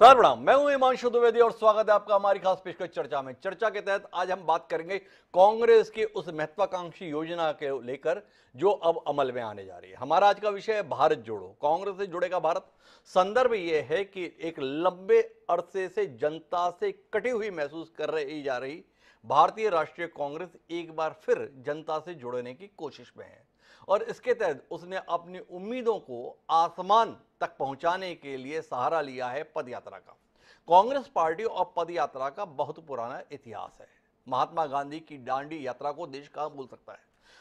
Sir प्रणाम मैं हूँ हिमांशु द्विवेदी और स्वागत है आपका हमारी खास पेशकश चर्चा में। चर्चा के तहत आज हम बात करेंगे कांग्रेस की उस महत्वाकांक्षी योजना के लेकर जो अब अमल में आने जा रही है। हमारा आज का विषय है भारत जोड़ो। कांग्रेस से जुड़ेगा भारत। संदर्भ यह है कि एक लंबे अरसे से जनता से कटी हुई महसूस कर रही जा रही भारतीय राष्ट्रीय कांग्रेस एक बार फिर जनता से जुड़ने की कोशिश में है। और इसके तहत उसने अपनी उम्मीदों को आसमान तक पहुँचाने के लिए सहारा लिया है पदयात्रा का। कांग्रेस पार्टी और पदयात्रा का बहुत पुराना इतिहास है। महात्मा गांधी की दांडी यात्रा को देश कहाँ भूल सकता है?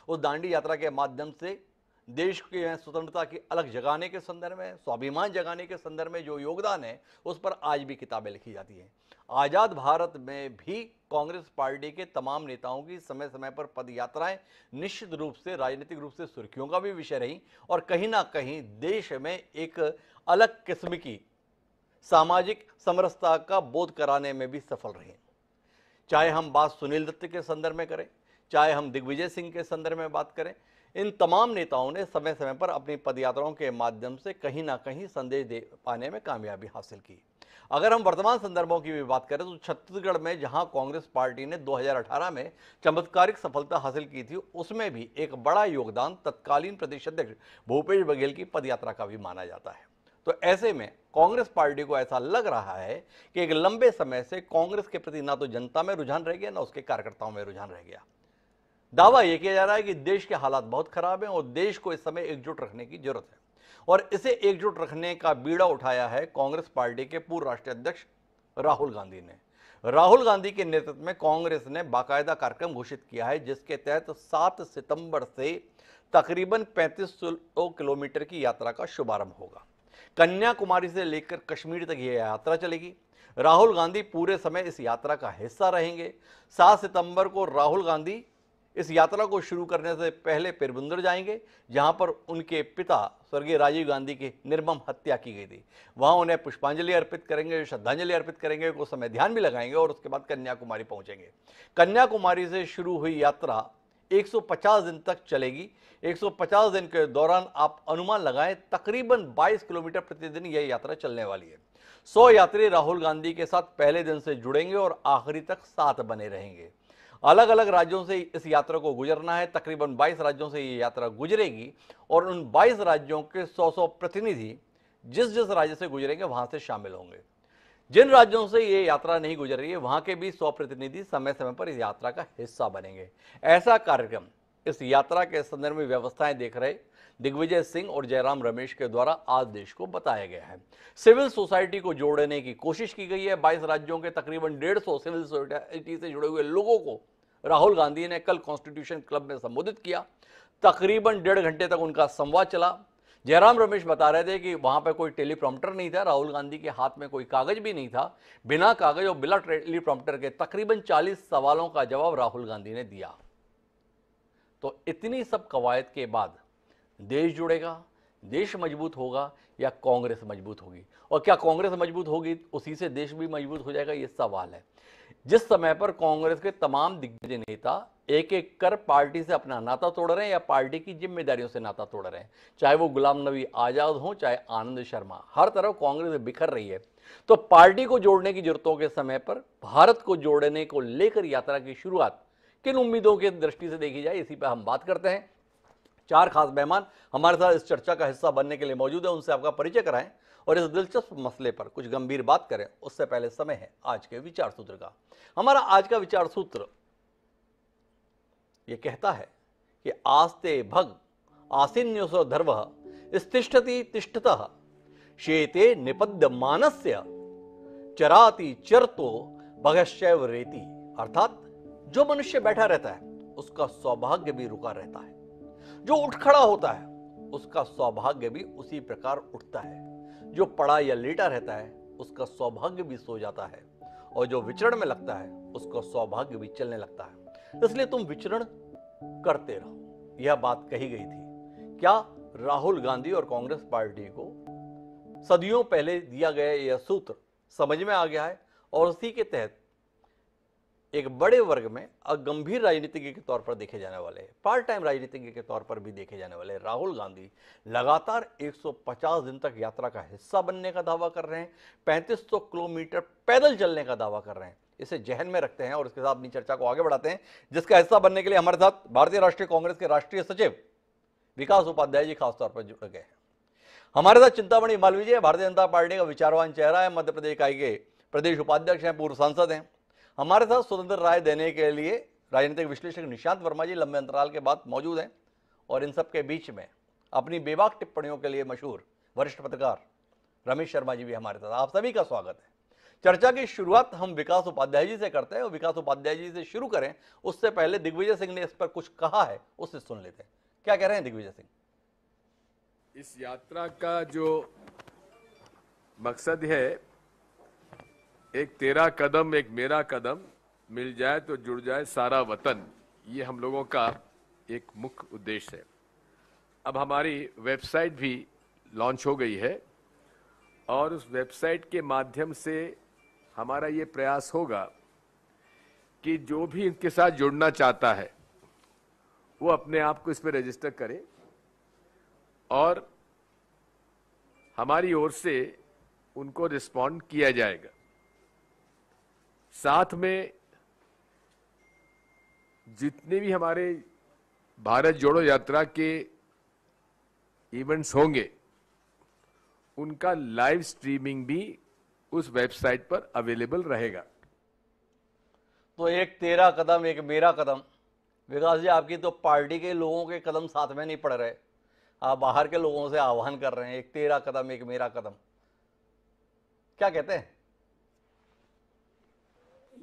उस दांडी यात्रा के माध्यम से देश के स्वतंत्रता की अलग जगाने के संदर्भ में, स्वाभिमान जगाने के संदर्भ में जो योगदान है, उस पर आज भी किताबें लिखी जाती हैं। आज़ाद भारत में भी कांग्रेस पार्टी के तमाम नेताओं की समय समय पर पद यात्राएँ निश्चित रूप से, राजनीतिक रूप से सुर्खियों का भी विषय रही और कहीं ना कहीं देश में एक अलग किस्म की सामाजिक समरसता का बोध कराने में भी सफल रही। चाहे हम बात सुनील दत्त के संदर्भ में करें, चाहे हम दिग्विजय सिंह के संदर्भ में बात करें, इन तमाम नेताओं ने समय समय पर अपनी पदयात्राओं के माध्यम से कहीं ना कहीं संदेश दे पाने में कामयाबी हासिल की। अगर हम वर्तमान संदर्भों की भी बात करें तो छत्तीसगढ़ में जहाँ कांग्रेस पार्टी ने 2018 में चमत्कारिक सफलता हासिल की थी, उसमें भी एक बड़ा योगदान तत्कालीन प्रदेश अध्यक्ष भूपेश बघेल की पदयात्रा का भी माना जाता है। तो ऐसे में कांग्रेस पार्टी को ऐसा लग रहा है कि एक लंबे समय से कांग्रेस के प्रति ना तो जनता में रुझान रह गया, ना उसके कार्यकर्ताओं में रुझान रह गया। दावा यह किया जा रहा है कि देश के हालात बहुत खराब हैं और देश को इस समय एकजुट रखने की ज़रूरत है। और इसे एकजुट रखने का बीड़ा उठाया है कांग्रेस पार्टी के पूर्व राष्ट्रीय अध्यक्ष राहुल गांधी ने। राहुल गांधी के नेतृत्व में कांग्रेस ने बाकायदा कार्यक्रम घोषित किया है, जिसके तहत 7 सितंबर से तकरीबन 3500 किलोमीटर की यात्रा का शुभारंभ होगा। कन्याकुमारी से लेकर कश्मीर तक यह यात्रा चलेगी। राहुल गांधी पूरे समय इस यात्रा का हिस्सा रहेंगे। 7 सितंबर को राहुल गांधी इस यात्रा को शुरू करने से पहले पेरबंदर जाएँगे, जहाँ पर उनके पिता स्वर्गीय राजीव गांधी की निर्मम हत्या की गई थी। वहाँ उन्हें पुष्पांजलि अर्पित करेंगे, श्रद्धांजलि अर्पित करेंगे, कुछ समय ध्यान भी लगाएँगे और उसके बाद कन्याकुमारी पहुँचेंगे। कन्याकुमारी से शुरू हुई यात्रा 150 दिन तक चलेगी। 150 दिन के दौरान आप अनुमान लगाएँ, तकरीबन 22 किलोमीटर प्रतिदिन यह यात्रा चलने वाली है। 100 यात्री राहुल गांधी के साथ पहले दिन से जुड़ेंगे और आखिरी तक साथ बने रहेंगे। अलग अलग राज्यों से इस यात्रा को गुजरना है। तकरीबन 22 राज्यों से ये यात्रा गुजरेगी और उन 22 राज्यों के 100-100 प्रतिनिधि जिस जिस राज्य से गुजरेंगे, वहाँ से शामिल होंगे। जिन राज्यों से ये यात्रा नहीं गुजर रही है, वहाँ के भी 100 प्रतिनिधि समय समय पर इस यात्रा का हिस्सा बनेंगे। ऐसा कार्यक्रम, इस यात्रा के संदर्भ में व्यवस्थाएँ देख रहे दिग्विजय सिंह और जयराम रमेश के द्वारा आज देश को बताया गया है। सिविल सोसाइटी को जोड़ने की कोशिश की गई है। 22 राज्यों के तकरीबन डेढ़ सौ सिविल सोसाइटी से जुड़े हुए लोगों को राहुल गांधी ने कल कॉन्स्टिट्यूशन क्लब में संबोधित किया। तकरीबन डेढ़ घंटे तक उनका संवाद चला। जयराम रमेश बता रहे थे कि वहाँ पर कोई टेलीप्रॉम्प्टर नहीं था, राहुल गांधी के हाथ में कोई कागज़ भी नहीं था। बिना कागज़ और बिना टेलीप्रॉम्प्टर के तकरीबन 40 सवालों का जवाब राहुल गांधी ने दिया। तो इतनी सब कवायद के बाद देश जुड़ेगा, देश मज़बूत होगा या कांग्रेस मज़बूत होगी? और क्या कांग्रेस मज़बूत होगी? उसी से देश भी मज़बूत हो जाएगा, ये सवाल है। जिस समय पर कांग्रेस के तमाम दिग्गज नेता एक एक कर पार्टी से अपना नाता तोड़ रहे हैं या पार्टी की जिम्मेदारियों से नाता तोड़ रहे हैं, चाहे वो गुलाम नबी आज़ाद हो, चाहे आनंद शर्मा, हर तरफ़ कांग्रेस बिखर रही है। तो पार्टी को जोड़ने की जरूरतों के समय पर भारत को जोड़ने को लेकर यात्रा की शुरुआत किन उम्मीदों की दृष्टि से देखी जाए, इसी पर हम बात करते हैं। चार खास मेहमान हमारे साथ इस चर्चा का हिस्सा बनने के लिए मौजूद है, उनसे आपका परिचय कराएँ। और इस दिलचस्प मसले पर कुछ गंभीर बात करें, उससे पहले समय है आज के विचार सूत्र का। हमारा आज का विचार सूत्र यह कहता है कि आस्ते भग आसीन्योसो धर्व स्तिष्ठति तिष्ठत शेते निपद्य मानस्य चराति चरतो भगश्चैव रेति। अर्थात जो मनुष्य बैठा रहता है, उसका सौभाग्य भी रुका रहता है। जो उठ खड़ा होता है, उसका सौभाग्य भी उसी प्रकार उठता है। जो पड़ा या लेटा रहता है, उसका सौभाग्य भी सो जाता है और जो विचरण में लगता है, उसका सौभाग्य भी चलने लगता है। इसलिए तुम विचरण करते रहो। यह बात कही गई थी। क्या राहुल गांधी और कांग्रेस पार्टी को सदियों पहले दिया गया यह सूत्र समझ में आ गया है? और उसी के तहत एक बड़े वर्ग में गंभीर राजनीतिज्ञ के तौर पर देखे जाने वाले पार्ट टाइम राजनीतिज्ञ के तौर पर भी देखे जाने वाले राहुल गांधी लगातार 150 दिन तक यात्रा का हिस्सा बनने का दावा कर रहे हैं। 3500 किलोमीटर पैदल चलने का दावा कर रहे हैं। इसे जहन में रखते हैं और इसके साथ अपनी चर्चा को आगे बढ़ाते हैं, जिसका हिस्सा बनने के लिए हमारे साथ भारतीय राष्ट्रीय कांग्रेस के राष्ट्रीय सचिव विकास उपाध्याय जी खासतौर पर जुड़ गए हैं। हमारे साथ चिंतामणि मालवीय भारतीय जनता पार्टी का विचारवान चेहरा है। मध्य प्रदेश इकाई के प्रदेश उपाध्यक्ष हैं, पूर्व सांसद हैं। हमारे साथ स्वतंत्र राय देने के लिए राजनीतिक विश्लेषक निशांत वर्मा जी लंबे अंतराल के बाद मौजूद हैं और इन सब के बीच में अपनी बेबाक टिप्पणियों के लिए मशहूर वरिष्ठ पत्रकार रमेश शर्मा जी भी हमारे साथ आप सभी का स्वागत है। चर्चा की शुरुआत हम विकास उपाध्याय जी से करते हैं और विकास उपाध्याय जी से शुरू करें, उससे पहले दिग्विजय सिंह ने इस पर कुछ कहा है, उससे सुन लेते हैं। क्या कह रहे हैं दिग्विजय सिंह? इस यात्रा का जो मकसद है एक तेरा कदम, एक मेरा कदम, मिल जाए तो जुड़ जाए सारा वतन। ये हम लोगों का एक मुख्य उद्देश्य है। अब हमारी वेबसाइट भी लॉन्च हो गई है और उस वेबसाइट के माध्यम से हमारा ये प्रयास होगा कि जो भी इनके साथ जुड़ना चाहता है, वो अपने आप को इस पर रजिस्टर करे और हमारी ओर से उनको रिस्पॉन्ड किया जाएगा। साथ में जितने भी हमारे भारत जोड़ो यात्रा के इवेंट्स होंगे, उनका लाइव स्ट्रीमिंग भी उस वेबसाइट पर अवेलेबल रहेगा। तो एक तेरा कदम, एक मेरा कदम। विकास जी, आपकी तो पार्टी के लोगों के कदम साथ में नहीं पड़ रहे। आप बाहर के लोगों से आह्वान कर रहे हैं, एक तेरा कदम, एक मेरा कदम। क्या कहते हैं?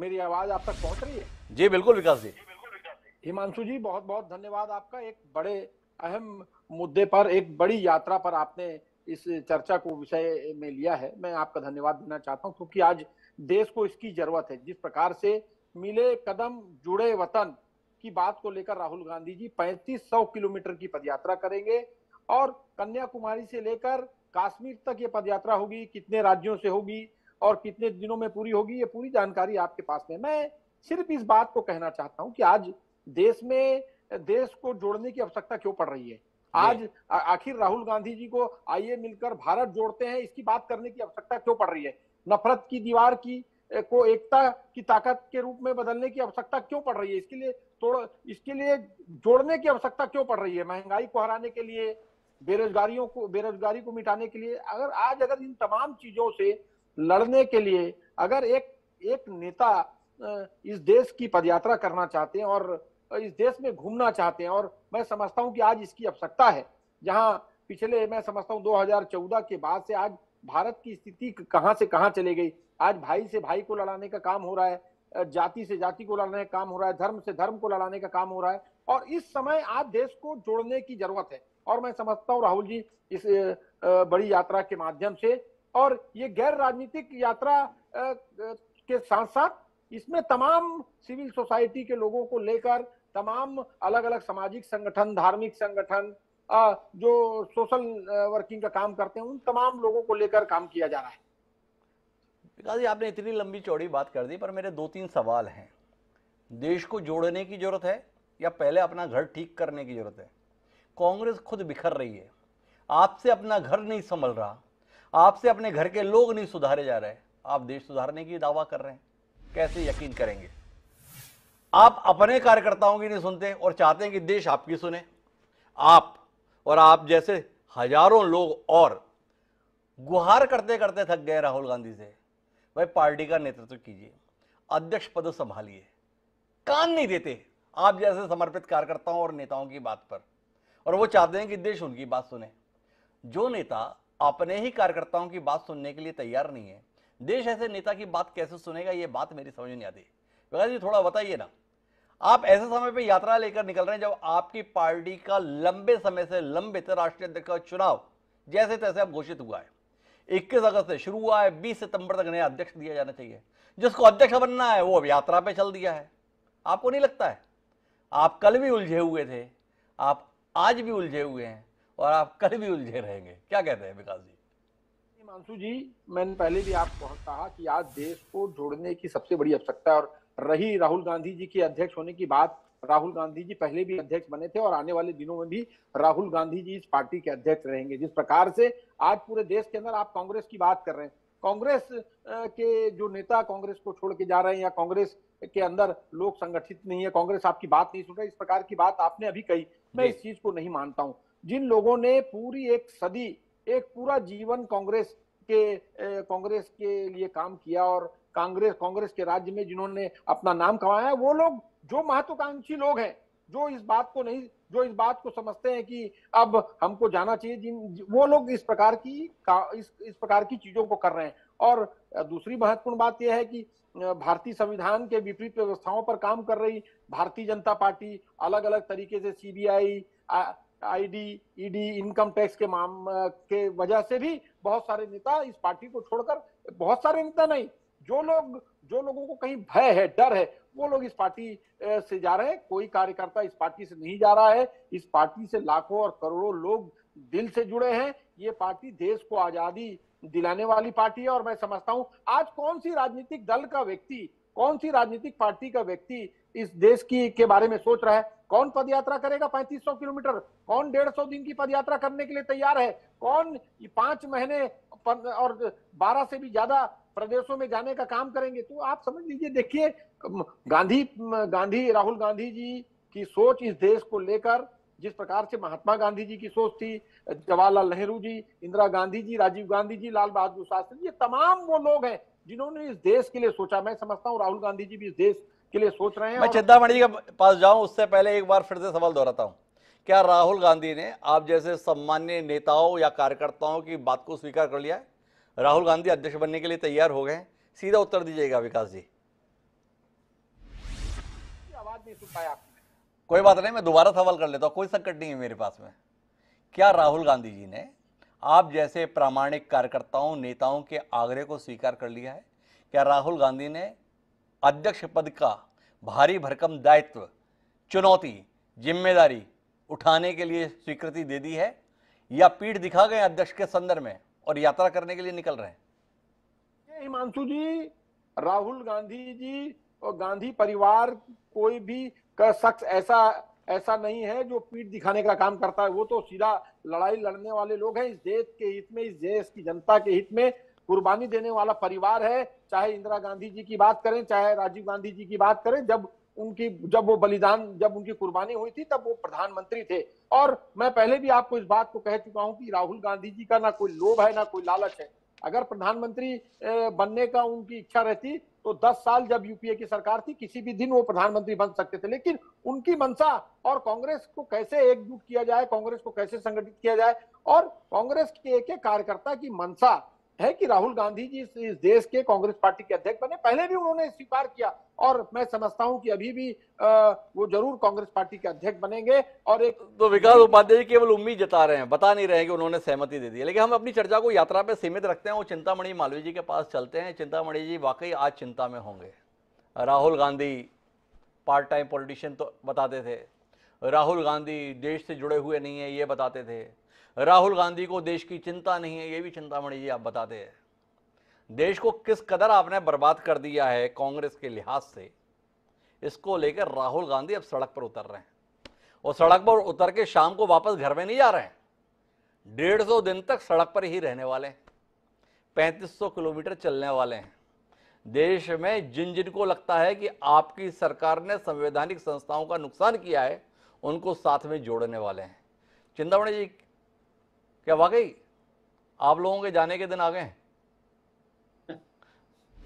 मेरी आवाज़ आप तक पहुँच रही है? जी बिल्कुल विकास जी। हिमांशु जी बहुत बहुत धन्यवाद आपका। एक बड़े अहम मुद्दे पर एक बड़ी यात्रा पर आपने इस चर्चा को विषय में लिया है। मैं आपका धन्यवाद देना चाहता हूँ क्योंकि आज देश को इसकी ज़रूरत है। जिस प्रकार से मिले कदम जुड़े वतन की बात को लेकर राहुल गांधी जी पैंतीस किलोमीटर की पदयात्रा करेंगे और कन्याकुमारी से लेकर काश्मीर तक ये पदयात्रा होगी कितने राज्यों से होगी और कितने दिनों में पूरी होगी ये पूरी जानकारी आपके पास में मैं सिर्फ़ इस बात को कहना चाहता हूँ कि आज देश में देश को जोड़ने की आवश्यकता क्यों पड़ रही है? आज आखिर राहुल गांधी जी को आइए मिलकर भारत जोड़ते हैं इसकी बात करने की आवश्यकता क्यों पड़ रही है? नफरत की दीवार की को एकता की ताकत के रूप में बदलने की आवश्यकता क्यों पड़ रही है? इसके लिए तोड़ इसके लिए जोड़ने की आवश्यकता क्यों पड़ रही है? महँगाई को हराने के लिए बेरोजगारियों को बेरोजगारी को मिटाने के लिए अगर आज अगर इन तमाम चीज़ों से लड़ने के लिए अगर एक एक नेता इस देश की पदयात्रा करना चाहते हैं और इस देश में घूमना चाहते हैं और मैं समझता हूँ कि आज इसकी आवश्यकता है। जहाँ पिछले, मैं समझता हूँ 2014 के बाद से आज भारत की स्थिति कहाँ से कहाँ चले गई। आज भाई से भाई को लड़ाने का काम हो रहा है जाति से जाति को लड़ाने का काम हो रहा है, धर्म से धर्म को लड़ाने का काम हो रहा है और इस समय आज देश को जोड़ने की ज़रूरत है। और मैं समझता हूँ राहुल जी, इस बड़ी यात्रा के माध्यम से और ये गैर राजनीतिक यात्रा के साथ साथ इसमें तमाम सिविल सोसाइटी के लोगों को लेकर तमाम अलग अलग सामाजिक संगठन, धार्मिक संगठन जो सोशल वर्किंग का काम करते हैं, उन तमाम लोगों को लेकर काम किया जा रहा है। जी आपने इतनी लंबी चौड़ी बात कर दी, पर मेरे दो तीन सवाल हैं। देश को जोड़ने की ज़रूरत है या पहले अपना घर ठीक करने की ज़रूरत है? कांग्रेस खुद बिखर रही है। आपसे अपना घर नहीं संभल रहा। आपसे अपने घर के लोग नहीं सुधारे जा रहे। आप देश सुधारने की दावा कर रहे हैं। कैसे यकीन करेंगे? आप अपने कार्यकर्ताओं की नहीं सुनते और चाहते हैं कि देश आपकी सुने। आप और आप जैसे हज़ारों लोग और गुहार करते करते थक गए राहुल गांधी से। भाई, पार्टी का नेतृत्व कीजिए। अध्यक्ष पद संभालिए। कान नहीं देते। आप जैसे समर्पित कार्यकर्ताओं और नेताओं की बात पर। और वो चाहते हैं कि देश उनकी बात सुने। जो नेता अपने ही कार्यकर्ताओं की बात सुनने के लिए तैयार नहीं है। देश ऐसे नेता की बात कैसे सुनेगा, ये बात मेरी समझ नहीं आती। विकास जी, थोड़ा बताइए ना, आप ऐसे समय पे यात्रा लेकर निकल रहे हैं जब आपकी पार्टी का लंबे समय से लंबित राष्ट्रीय अध्यक्ष का चुनाव जैसे तैसे अब घोषित हुआ है। 21 अगस्त से शुरू हुआ है 20 सितंबर तक नया अध्यक्ष दिया जाना चाहिए। जिसको अध्यक्ष बनना है, वो अब यात्रा पे चल दिया है। आपको नहीं लगता है? आप कल भी उलझे हुए थे, आप आज भी उलझे हुए हैं। और आप कल भी उलझे रहेंगे। क्या कहते हैं विकास जी? मानसू जी मैंने पहले भी आपको कहा कि आज देश को जोड़ने की सबसे बड़ी आवश्यकता है और रही राहुल गांधी जी के अध्यक्ष होने की बात राहुल गांधी जी पहले भी अध्यक्ष बने थे और आने वाले दिनों में भी राहुल गांधी जी इस पार्टी के अध्यक्ष रहेंगे। जिस प्रकार से आज पूरे देश के अंदर आप कांग्रेस की बात कर रहे हैं। कांग्रेस के जो नेता कांग्रेस को छोड़ के जा रहे हैं या कांग्रेस के अंदर लोग संगठित नहीं है कांग्रेस आपकी बात नहीं सुन रहा इस प्रकार की बात आपने अभी कही। मैं इस चीज़ को नहीं मानता हूँ। जिन लोगों ने पूरी एक सदी, एक पूरा जीवन कांग्रेस के कांग्रेस के लिए काम किया और कांग्रेस कांग्रेस के राज्य में जिन्होंने अपना नाम कमाया वो लोग जो महत्वाकांक्षी लोग हैं, जो इस बात को नहीं, जो इस बात को समझते हैं कि अब हमको जाना चाहिए, जिन, वो लोग इस प्रकार की इस इस प्रकार की चीज़ों को कर रहे हैं। और दूसरी महत्वपूर्ण बात यह है कि भारतीय संविधान के विपरीत व्यवस्थाओं पर काम कर रही भारतीय जनता पार्टी अलग अलग तरीके से CBI ID, ED, income tax के माम के वजह से भी बहुत सारे नेता इस पार्टी को छोड़कर, बहुत सारे नेता नहीं, जो लोग, जो लोगों को कहीं भय है, डर है, वो लोग इस पार्टी से जा रहे हैं। कोई कार्यकर्ता इस पार्टी से नहीं जा रहा है। इस पार्टी से लाखों और करोड़ों लोग दिल से जुड़े हैं। ये पार्टी देश को आज़ादी दिलाने वाली पार्टी है और मैं समझता हूँ, आज कौन सी राजनीतिक दल का व्यक्ति, कौन सी राजनीतिक पार्टी का व्यक्ति इस देश की, के बारे में सोच रहा है? कौन पदयात्रा करेगा 3500 किलोमीटर? कौन डेढ़ सौ दिन की पद यात्रा करने के लिए तैयार है? कौन पाँच महीने और बारह से भी ज़्यादा प्रदेशों में जाने का काम करेंगे? तो आप समझ लीजिए, देखिए, गांधी गांधी, राहुल गांधी जी की सोच इस देश को लेकर, जिस प्रकार से महात्मा गांधी जी की सोच थी, जवाहरलाल नेहरू जी, इंदिरा गांधी जी, राजीव गांधी जी, लाल बहादुर शास्त्री ये तमाम वो लोग हैं जिन्होंने इस देश के लिए सोचा। मैं समझता हूँ राहुल गांधी जी भी इस देश के लिए सोच रहे हैं मैं चिंतामणि के पास जाऊँ उससे पहले एक बार फिर से सवाल दोहराता हूँ। क्या राहुल गांधी ने आप जैसे सम्मान्य नेताओं या कार्यकर्ताओं की बात को स्वीकार कर लिया है? राहुल गांधी अध्यक्ष बनने के लिए तैयार हो गए सीधा उत्तर दीजिएगा विकास जी। आवाज़ नहीं सुन पाया कोई बात नहीं मैं दोबारा सवाल कर लेता हूँ। कोई संकट नहीं है मेरे पास में। क्या राहुल गांधी जी ने आप जैसे प्रामाणिक कार्यकर्ताओं नेताओं के आग्रह को स्वीकार कर लिया है? क्या राहुल गांधी ने अध्यक्ष पद का भारी भरकम दायित्व, चुनौती, ज़िम्मेदारी उठाने के लिए स्वीकृति दे दी है या पीठ दिखा गए अध्यक्ष के संदर्भ में और यात्रा करने के लिए निकल रहे हैं? हिमांशु जी, राहुल गांधी जी और गांधी परिवार कोई भी शख्स ऐसा ऐसा नहीं है जो पीठ दिखाने का काम करता है। वो तो सीधा लड़ाई लड़ने वाले लोग हैं। इस देश के हित में, इस देश की जनता के हित में कुर्बानी देने वाला परिवार है, चाहे इंदिरा गांधी जी की बात करें, चाहे राजीव गांधी जी की बात करें, जब उनकी, जब वो बलिदान, जब उनकी कुर्बानी हुई थी, तब वो प्रधानमंत्री थे। और मैं पहले भी आपको इस बात को कह चुका हूँ कि राहुल गांधी जी का ना कोई लोभ है, ना कोई लालच है। अगर प्रधानमंत्री बनने का उनकी इच्छा रहती तो 10 साल जब यूपीए की सरकार थी, किसी भी दिन वो प्रधानमंत्री बन सकते थे। लेकिन उनकी मंशा और कांग्रेस को कैसे एकजुट किया जाए, कांग्रेस को कैसे संगठित किया जाए, और कांग्रेस के एक एक कार्यकर्ता की मंशा है कि राहुल गांधी जी इस देश के कांग्रेस पार्टी के अध्यक्ष बने पहले भी उन्होंने स्वीकार किया। और मैं समझता हूँ कि अभी भी आ, वो ज़रूर कांग्रेस पार्टी के अध्यक्ष बनेंगे और एक तो विकास उपाध्याय जी केवल उम्मीद जता रहे हैं बता नहीं रहे कि उन्होंने सहमति दे दी लेकिन हम अपनी चर्चा को यात्रा पे सीमित रखते हैं और चिंतामणि मालवीय जी के पास चलते हैं। चिंतामणि जी वाकई आज चिंता में होंगे। Rahul Gandhi part time politician तो बताते थे। राहुल गांधी देश से जुड़े हुए नहीं है ये बताते थे। राहुल गांधी को देश की चिंता नहीं है, ये भी चिंतामणि जी आप बताते हैं। देश को किस कदर आपने बर्बाद कर दिया है कांग्रेस के लिहाज से, इसको लेकर राहुल गांधी अब सड़क पर उतर रहे हैं। और सड़क पर उतर के शाम को वापस घर में नहीं जा रहे हैं। डेढ़ सौ दिन तक सड़क पर ही रहने वाले हैं। पैंतीस सौ किलोमीटर चलने वाले हैं। देश में जिन जिन को लगता है कि आपकी सरकार ने संवैधानिक संस्थाओं का नुकसान किया है, उनको साथ में जोड़ने वाले हैं। चिंतामणि जी क्या वाकई? आप लोगों के जाने के दिन आ गए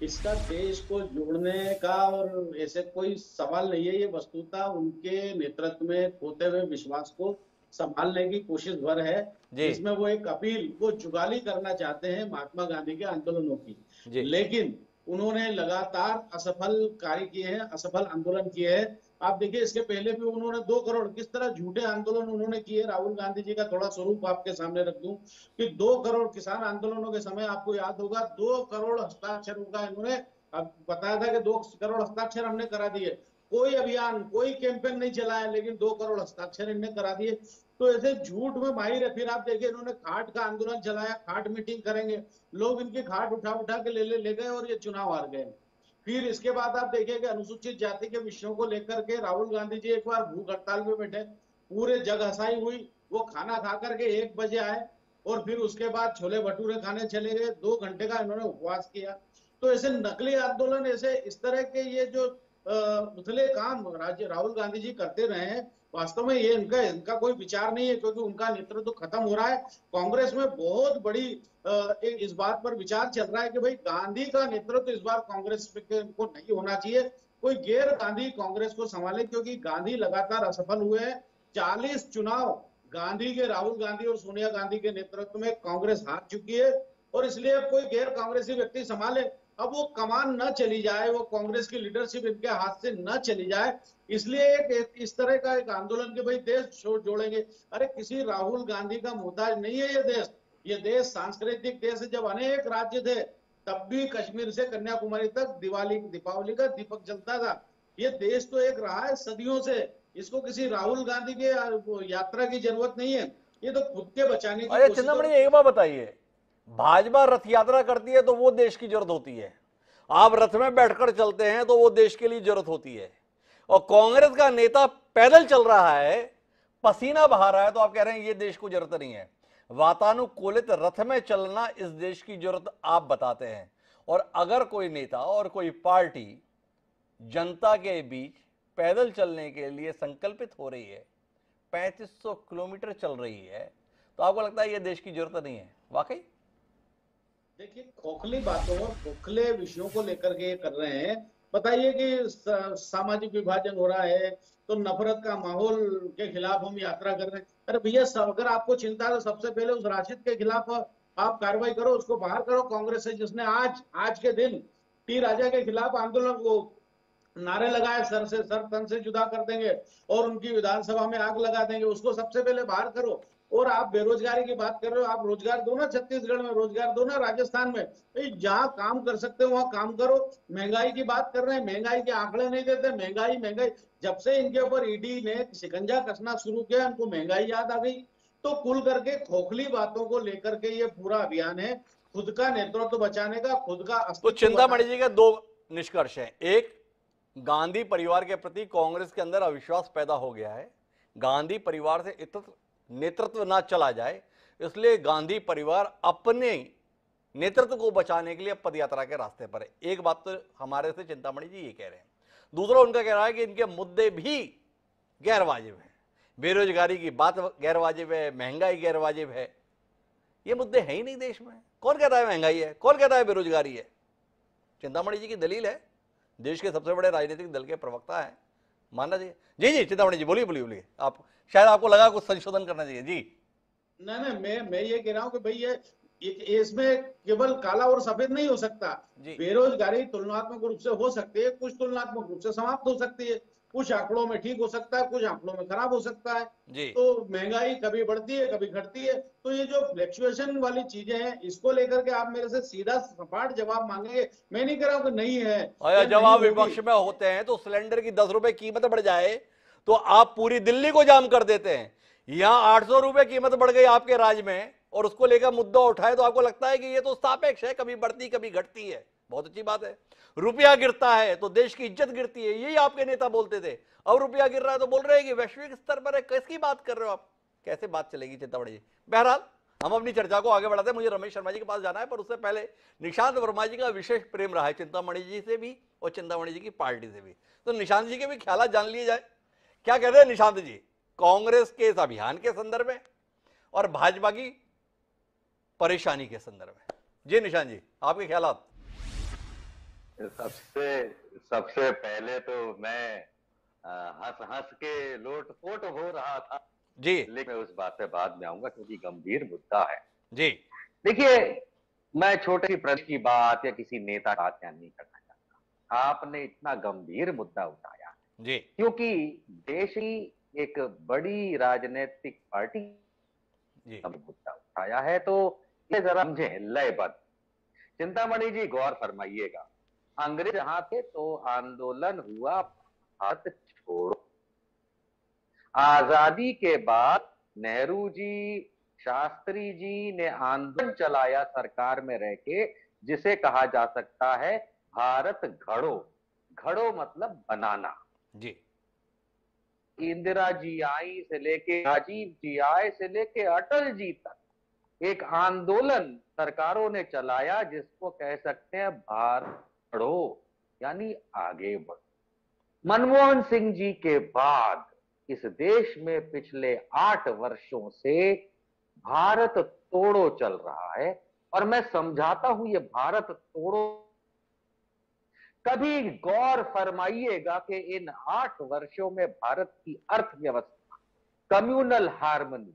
इसका देश को जोड़ने का और ऐसे कोई सवाल नहीं है ये वस्तुता उनके नेतृत्व में खोते हुए विश्वास को संभालने की कोशिश भर है। जिसमें वो एक अपील वो जुगाली करना चाहते हैं महात्मा गांधी के आंदोलनों की। लेकिन उन्होंने लगातार असफल कार्य किए हैं असफल आंदोलन किए हैं। आप देखिए, इसके पहले भी उन्होंने दो करोड़, किस तरह झूठे आंदोलन उन्होंने किए, राहुल गांधी जी का थोड़ा स्वरूप आपके सामने रख दूँ कि दो करोड़ किसान आंदोलनों के समय आपको याद होगा, दो करोड़ हस्ताक्षर का इन्होंने बताया था कि दो करोड़ हस्ताक्षर हमने करा दिए। कोई अभियान, कोई कैंपेन नहीं चलाया, लेकिन दो करोड़ हस्ताक्षर इन्हें करा दिए। तो ऐसे झूठ में माहिर है, फिर आप देखिए, इन्होंने खाट का आंदोलन चलाया, खाट मीटिंग करेंगे, लोग इनकी खाट उठा उठा के ले ले ले गए और ये चुनाव हार गए। फिर इसके बाद आप देखिए अनुसूचित जाति के विषयों को लेकर के राहुल गांधी जी एक बार भूख हड़ताल में बैठे, पूरे जग हसाई हुई, वो खाना खा करके एक बजे आए और फिर उसके बाद छोले भटूरे खाने चले गए। दो घंटे का इन्होंने उपवास किया। तो ऐसे नकली आंदोलन, ऐसे इस तरह के ये जो उथले काम राज्य राहुल गांधी जी करते रहे हैं वास्तव में ये इनका इनका कोई विचार नहीं है, क्योंकि उनका नेतृत्व खत्म हो रहा है। कांग्रेस में बहुत बड़ी इस बात पर विचार चल रहा है कि भाई गांधी का नेतृत्व इस बार कांग्रेस को नहीं होना चाहिए। कोई गैर गांधी कांग्रेस को संभाले, क्योंकि गांधी लगातार असफल हुए हैं। चालीस चुनाव गांधी के, राहुल गांधी और सोनिया गांधी के नेतृत्व में कांग्रेस हार चुकी है, और इसलिए कोई गैर कांग्रेसी व्यक्ति संभाले। अब वो कमान न चली जाए वो कांग्रेस की लीडरशिप इनके हाथ से न चली जाए इसलिए एक इस तरह का एक आंदोलन के भाई देश जोड़ेंगे। अरे किसी राहुल गांधी का मोहताज नहीं है ये देश। ये देश सांस्कृतिक देश है जब अनेक राज्य थे तब भी कश्मीर से कन्याकुमारी तक दिवाली दीपावली का दीपक जलता था। ये देश तो एक रहा है सदियों से। इसको किसी राहुल गांधी के यात्रा की ज़रूरत नहीं है। ये तो खुद के बचाने की अरे चिदम्बरम एक बात बताइए। भाजपा रथ यात्रा करती है तो वो देश की ज़रूरत होती है। आप रथ में बैठकर चलते हैं तो वो देश के लिए ज़रूरत होती है। और कांग्रेस का नेता पैदल चल रहा है, पसीना बहा रहा है तो आप कह रहे हैं ये देश को ज़रूरत नहीं है। वातानुकूलित रथ में चलना इस देश की ज़रूरत आप बताते हैं। और अगर कोई नेता और कोई पार्टी जनता के बीच पैदल चलने के लिए संकल्पित हो रही है 3500 किलोमीटर चल रही है तो आपको लगता है ये देश की ज़रूरत नहीं है। वाकई? देखिए, खोखली बातों और खोखले विषयों को लेकर के कर रहे हैं। बताइए कि सामाजिक विभाजन हो रहा है तो नफरत का माहौल के खिलाफ हम यात्रा कर रहे हैं। अरे भैया अगर आपको चिंता है तो सबसे पहले उस राशिद के खिलाफ आप कार्रवाई करो, उसको बाहर करो। कांग्रेस से जिसने आज आज के दिन टी राजा के खिलाफ आंदोलन को नारे लगाए, सर से, सर तन से जुदा कर देंगे और उनकी विधानसभा में आग लगा देंगे, उसको सबसे पहले बाहर करो। और आप बेरोजगारी की बात कर रहे हो आप रोज़गार दो ना छत्तीसगढ़ में रोज़गार दो ना राजस्थान में। भाई जहाँ काम कर सकते हो वहाँ काम करो। महँगाई की बात कर रहे हैं महँगाई के आंकड़े नहीं देते महँगाई महँगाई। जब से इनके ऊपर ईडी ने शिकंजा कसना शुरू किया उनको महँगाई याद आ गई। तो कुल करके खोखली बातों को लेकर के ये पूरा अभियान है। खुद का नेतृत्व तो बचाने का खुद का तो चिंतामणि जी का दो निष्कर्ष है। एक गांधी परिवार के प्रति कांग्रेस के अंदर अविश्वास पैदा हो गया है। गांधी परिवार से इतना नेतृत्व ना चला जाए, इसलिए गांधी परिवार अपने नेतृत्व को बचाने के लिए पदयात्रा के रास्ते पर है। एक बात तो हमारे से चिंतामणि जी ये कह रहे हैं। दूसरा, उनका कह रहा है कि इनके मुद्दे भी गैर वाजिब हैं। बेरोजगारी की बात गैर वाजिब है, महँगाई गैर वाजिब है। ये मुद्दे हैं ही नहीं देश में। कौन कहता है महँगाई है? कौन कहता है बेरोजगारी है? चिंतामणि जी की दलील है। देश के सबसे बड़े राजनीतिक दल के प्रवक्ता है। मानना चाहिए? जी जी चिंतामणि जी बोलिए बोलिए बोलिए। आप शायद आपको लगा कुछ संशोधन करना चाहिए। जी। नहीं नहीं मैं मैं ये कह रहा हूँ कि भाई ये इसमें केवल काला और सफ़ेद नहीं हो सकता। बेरोजगारी तुलनात्मक रूप से हो सकती है कुछ तुलनात्मक रूप से समाप्त हो सकती है। कुछ आंकड़ों में ठीक हो सकता है कुछ आंकड़ों में खराब हो सकता है। तो महँगाई कभी बढ़ती है कभी घटती है। तो ये जो फ्लैक्चुएशन वाली चीज़ें हैं इसको लेकर के आप मेरे से सीधा सपाट जवाब मांगेंगे। मैं नहीं कह रहा हूँ नहीं है। जवाब विपक्ष में होते हैं तो सिलेंडर की दस रुपए कीमत बढ़ जाए तो आप पूरी दिल्ली को जाम कर देते हैं। यहाँ आठ सौ रुपए कीमत बढ़ गई आपके राज्य में और उसको लेकर मुद्दा उठाए तो आपको लगता है कि ये तो सापेक्ष है कभी बढ़ती कभी घटती है। बहुत अच्छी बात है। रुपया गिरता है तो देश की इज़्ज़त गिरती है, यही आपके नेता बोलते थे। अब रुपया गिर रहा है तो बोल रहे हैं कि वैश्विक स्तर पर है किसकी बात कर रहे हो आप? कैसे बात चलेगी चिंतामणि जी? बहरहाल, हम अपनी चर्चा को आगे बढ़ाते हैं। मुझे रमेश शर्मा जी के पास जाना है, पर उससे पहले निशांत वर्मा जी का विशेष प्रेम रहा है चिंतामणि जी से भी और चिंतामणि जी की पार्टी से भी। तो निशांत जी के भी ख्याल जान लिए जाए। क्या कहते हैं निशांत जी? कांग्रेस के इस अभियान के संदर्भ में और भाजपा की परेशानी के संदर्भ में। जी निशांत जी, आपके ख्याल सबसे सबसे पहले तो मैं हंस हंस के लोट पोट हो रहा था। जी। लेकिन उस बात पे बाद में आऊँगा क्योंकि गंभीर मुद्दा है। जी। देखिए मैं छोटे सी प्रश्न की बात या किसी नेता का बयान नहीं करना चाहता। आपने इतना गंभीर मुद्दा उठाया। जी। क्योंकि देश की एक बड़ी राजनीतिक पार्टी जी। मुद्दा उठाया है तो ये जरा समझे लयबद्ध। चिंतामणि जी गौर फरमाइएगा। अंग्रेज़ जहाँ थे तो आंदोलन हुआ भारत छोड़ो। आज़ादी के बाद नेहरू जी शास्त्री जी ने आंदोलन चलाया सरकार में रह के जिसे कहा जा सकता है भारत घड़ो। घड़ो मतलब बनाना। जी। इंदिरा जी आई से लेके राजीव जी आए से लेके अटल जी तक एक आंदोलन सरकारों ने चलाया जिसको कह सकते हैं भारत बढ़ो यानी आगे बढ़ो। मनमोहन सिंह जी के बाद इस देश में पिछले आठ वर्षों से भारत तोड़ो चल रहा है, और मैं समझाता हूँ ये भारत तोड़ो। कभी गौर फरमाइएगा कि इन आठ वर्षों में भारत की अर्थव्यवस्था कम्युनल हार्मनी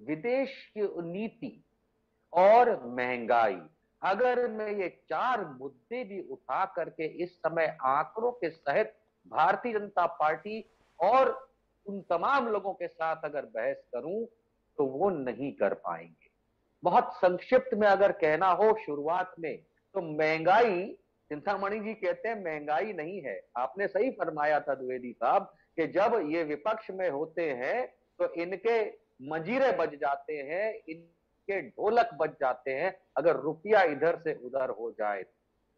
विदेश की नीति और महँगाई अगर मैं ये चार मुद्दे भी उठा करके इस समय आंकड़ों के सहित भारतीय जनता पार्टी और उन तमाम लोगों के साथ अगर बहस करूँ तो वो नहीं कर पाएँगे। बहुत संक्षिप्त में अगर कहना हो शुरुआत में तो महँगाई चिंतामणि जी कहते हैं, महँगाई नहीं है। आपने सही फरमाया था द्विवेदी साहब कि जब ये विपक्ष में होते हैं तो इनके मंजीरे बज जाते हैं इनके ढोलक बच जाते हैं अगर रुपया इधर से उधर हो जाए।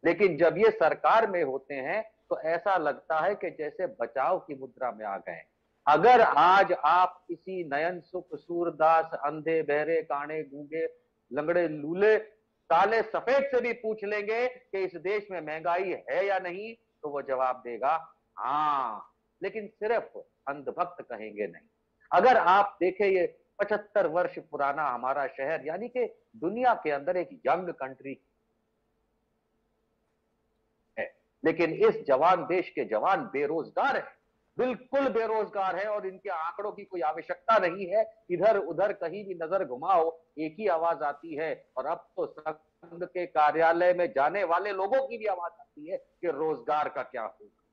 लेकिन जब ये सरकार में होते हैं तो ऐसा लगता है कि जैसे बचाव की मुद्रा में आ गए। अगर आज आप किसी नयन सुख सूरदास, अंधे बहरे, काणे गूँगे, लंगड़े लूले, काले सफ़ेद से भी पूछ लेंगे कि इस देश में महँगाई है या नहीं तो वो जवाब देगा हाँ। लेकिन सिर्फ़ अंधभक्त कहेंगे नहीं। अगर आप देखें ये पचहत्तर वर्ष पुराना हमारा शहर, यानी कि दुनिया के अंदर एक यंग कंट्री है। लेकिन इस जवान देश के जवान बेरोजगार है। बिल्कुल बेरोजगार है और इनके आंकड़ों की कोई आवश्यकता नहीं है। इधर उधर कहीं भी नज़र घुमाओ, एक ही आवाज़ आती है। और अब तो संघ के कार्यालय में जाने वाले लोगों की भी आवाज़ आती है कि रोज़गार का क्या होगा।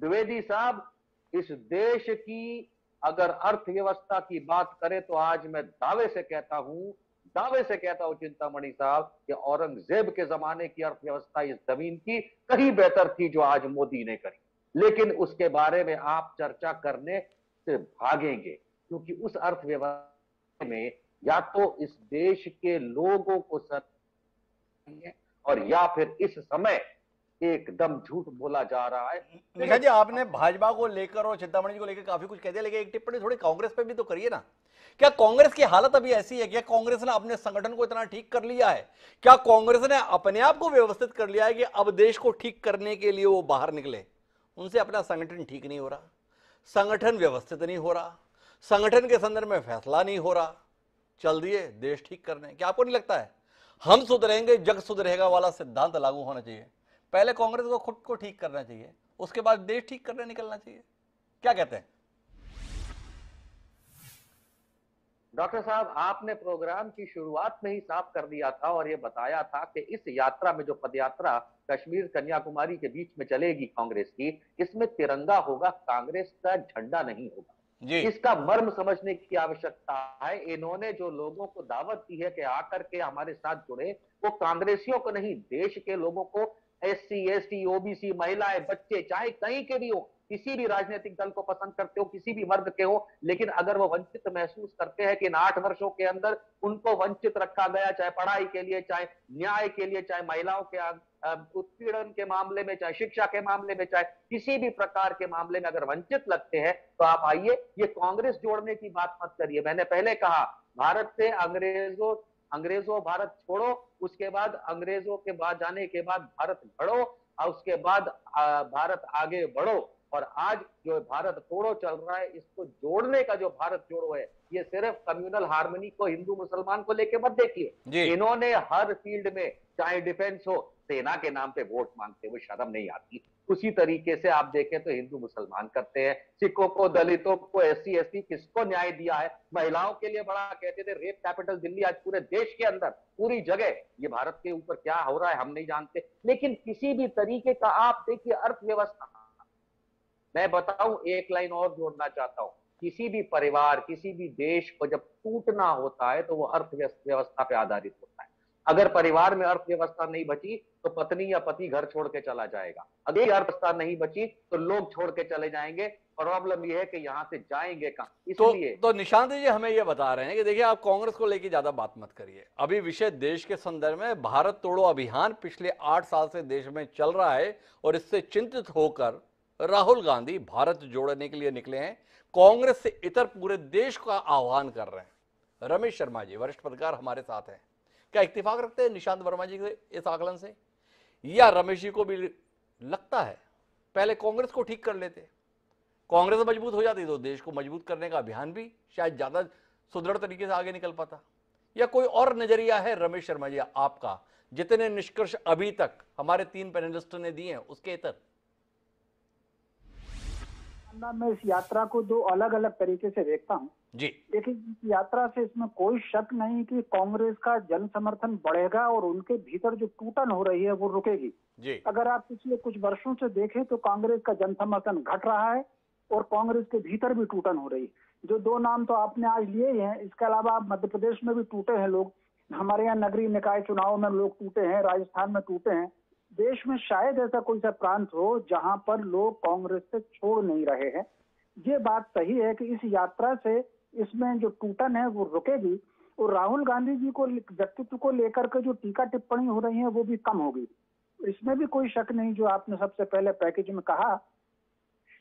द्विवेदी साहब, इस देश की अगर अर्थव्यवस्था की बात करें तो आज मैं दावे से कहता हूँ, दावे से कहता हूँ चिंतामणि साहब, कि औरंगज़ेब के जमाने की अर्थव्यवस्था इस ज़मीन की कहीं बेहतर थी जो आज मोदी ने करी। लेकिन उसके बारे में आप चर्चा करने से भागेंगे, क्योंकि उस अर्थव्यवस्था में या तो इस देश के लोगों को सर और या फिर इस समय एकदम झूठ बोला जा रहा है। निखा जी आपने भाजपा को लेकर और चिंतामणि जी को लेकर काफ़ी कुछ कह दिया लेकिन एक टिप्पणी थोड़ी कांग्रेस पे भी तो करिए ना। क्या कांग्रेस की हालत अभी ऐसी है? क्या कांग्रेस ने अपने संगठन को इतना ठीक कर लिया है? क्या कांग्रेस ने अपने आप को व्यवस्थित कर लिया है कि अब देश को ठीक करने के लिए वो बाहर निकले? उनसे अपना संगठन ठीक नहीं हो रहा। संगठन व्यवस्थित नहीं हो रहा। संगठन के संदर्भ में फैसला नहीं हो रहा। चल दिए देश ठीक करने। क्या आपको नहीं लगता है? हम सुधरेंगे जग सुधरेगा वाला सिद्धांत लागू होना चाहिए। पहले कांग्रेस को खुद को ठीक करना चाहिए उसके बाद देश ठीक करने निकलना चाहिए। क्या कहते हैं? डॉक्टर साहब आपने प्रोग्राम की शुरुआत में ही साफ़ कर दिया था और ये बताया था कि इस यात्रा में जो पदयात्रा कश्मीर कन्याकुमारी के बीच में चलेगी कांग्रेस की इसमें तिरंगा होगा कांग्रेस का झंडा नहीं होगा। जी। इसका मर्म समझने की आवश्यकता है। इन्होंने जो लोगों को दावत दी है कि आकर के हमारे साथ जुड़े वो कांग्रेसियों को नहीं देश के लोगों को S C S T OBC, महिलाएँ, बच्चे, चाहे कहीं के भी हो, किसी भी राजनीतिक दल को पसंद करते हो, किसी भी वर्ग के हो, लेकिन अगर वो वंचित महसूस करते हैं कि इन आठ वर्षों के अंदर उनको वंचित रखा गया, चाहे पढ़ाई के लिए, चाहे न्याय के लिए, चाहे महिलाओं के उत्पीड़न के मामले में, चाहे शिक्षा के मामले में, चाहे किसी भी प्रकार के मामले में अगर वंचित लगते हैं तो आप आइए, ये कांग्रेस जोड़ने की बात मत करिए। मैंने पहले कहा, भारत से अंग्रेज़ों अंग्रेज़ों भारत छोड़ो उसके बाद अंग्रेज़ों के बाद जाने के बाद भारत बढ़ो और उसके बाद भारत आगे बढ़ो। और आज जो भारत तोड़ो चल रहा है इसको जोड़ने का जो भारत जोड़ो है ये सिर्फ़ कम्युनल हारमोनी को हिंदू मुसलमान को लेके मत देखिए। इन्होंने हर फ़ील्ड में चाहे डिफेंस हो सेना के नाम पे वोट मांगते हुए शर्म नहीं आती। उसी तरीके से आप देखें तो हिंदू मुसलमान करते हैं। सिखों को, दलितों को एस सी किसको न्याय दिया है? महिलाओं के लिए बड़ा कहते थे, रेप कैपिटल दिल्ली आज पूरे देश के अंदर, पूरी जगह, ये भारत के ऊपर क्या हो रहा है, हम नहीं जानते। लेकिन किसी भी तरीके का आप देखिए अर्थव्यवस्था। मैं बताऊँ, एक लाइन और जोड़ना चाहता हूँ। किसी भी परिवार, किसी भी देश को जब टूटना होता है तो वो अर्थव्यवस्था पे आधारित होता है। अगर परिवार में अर्थव्यवस्था नहीं बची तो पत्नी या पति घर छोड़ के चला जाएगा। अगर अर्थव्यवस्था नहीं बची तो लोग छोड़ के चले जाएँगे। प्रॉब्लम यह है कि यहाँ से जाएँगे कहाँ? तो इसलिए तो निशांत जी हमें ये बता रहे हैं कि देखिए आप कांग्रेस को लेकर ज़्यादा बात मत करिए। अभी विषय देश के संदर्भ में भारत तोड़ो अभियान पिछले आठ साल से देश में चल रहा है और इससे चिंतित होकर राहुल गांधी भारत जोड़ने के लिए निकले हैं। कांग्रेस से इतर पूरे देश का आह्वान कर रहे हैं। रमेश शर्मा जी वरिष्ठ पत्रकार हमारे साथ हैं। क्या इत्तेफाक रखते हैं निशांत वर्मा जी से, इस आकलन से? या रमेश जी को भी लगता है? पहले कांग्रेस को ठीक कर लेते। कांग्रेस मज़बूत हो जाती तो देश को मज़बूत करने का अभियान भी शायद ज़्यादा सुदृढ़ तरीके से आगे निकल पाता। या कोई और नज़रिया है रमेश शर्मा जी, आपका? जितने निष्कर्ष अभी तक हमारे तीन पैनलिस्ट ने दिए हैं, उसके इतर। मैं इस यात्रा को दो अलग अलग तरीके से देखता हूँ। जी। देखिए इस यात्रा से इसमें कोई शक नहीं कि कांग्रेस का जन समर्थन बढ़ेगा और उनके भीतर जो टूटन हो रही है वो रुकेगी। जी। अगर आप पिछले कुछ वर्षों से देखें तो कांग्रेस का जन समर्थन घट रहा है और कांग्रेस के भीतर भी टूटन हो रही है। जो दो नाम तो आपने आज लिए ही हैं इसके अलावा आप मध्य प्रदेश में भी टूटे हैं लोग। हमारे यहाँ नगरीय निकाय चुनाव में लोग टूटे हैं राजस्थान में टूटे हैं। देश में शायद ऐसा कोई सा प्रांत हो जहाँ पर लोग कांग्रेस से छोड़ नहीं रहे हैं। ये बात सही है कि इस यात्रा से इसमें जो टूटन है वो रुकेगी और राहुल गांधी जी को व्यक्तित्व को लेकर के जो टीका टिप्पणी हो रही है वो भी कम होगी। इसमें भी कोई शक नहीं जो आपने सबसे पहले पैकेज में कहा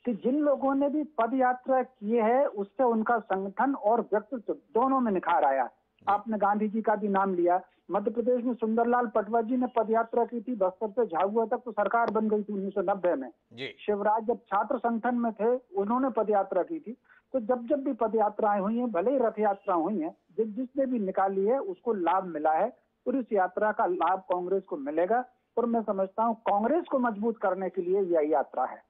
कि जिन लोगों ने भी पद यात्रा की है उससे उनका संगठन और व्यक्तित्व दोनों में निखार आया। आपने गांधी जी का भी नाम लिया। मध्य प्रदेश में सुंदरलाल पटवा जी ने पद यात्रा की थी बस्तर से झाबुआ तक तो सरकार बन गई थी उन्नीस सौ नब्बे में। जी। शिवराज जब छात्र संगठन में थे उन्होंने पद यात्रा की थी। तो जब जब भी पद यात्राएँ हुई हैं भले ही रथ यात्रा हुई हैं जिस जिसने भी निकाली है उसको लाभ मिला है और इस यात्रा का लाभ कांग्रेस को मिलेगा और मैं समझता हूँ कांग्रेस को मज़बूत करने के लिए यह यात्रा है।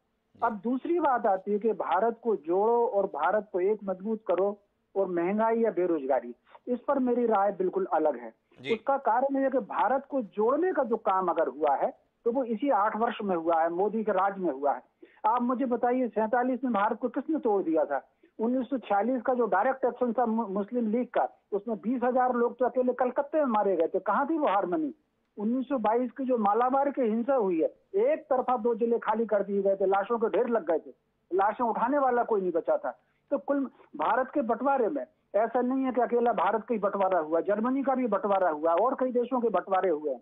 अब दूसरी बात आती है कि भारत को जोड़ो और भारत को एक मज़बूत करो और महँगाई या बेरोजगारी इस पर मेरी राय बिल्कुल अलग है। उसका कारण है कि भारत को जोड़ने का जो काम अगर हुआ है तो वो इसी आठ वर्ष में हुआ है मोदी के राज में हुआ है। आप मुझे बताइए सैतालीस में भारत को किसने तोड़ दिया था? 1946 का जो डायरेक्ट एक्शन था मुस्लिम लीग का, उसमें बीस हज़ार लोग तो अकेले कलकत्ते में मारे गए थे, कहाँ थी वो हारमनी 1922 की जो मालाबार की हिंसा हुई है, एक तरफा दो ज़िले खाली कर दिए गए थे, लाशों के ढेर लग गए थे, लाशें उठाने वाला कोई नहीं बचा था। तो कुल भारत के बंटवारे में ऐसा नहीं है कि अकेला भारत का ही बंटवारा हुआ, जर्मनी का भी बंटवारा हुआ, और कई देशों के बंटवारे हुए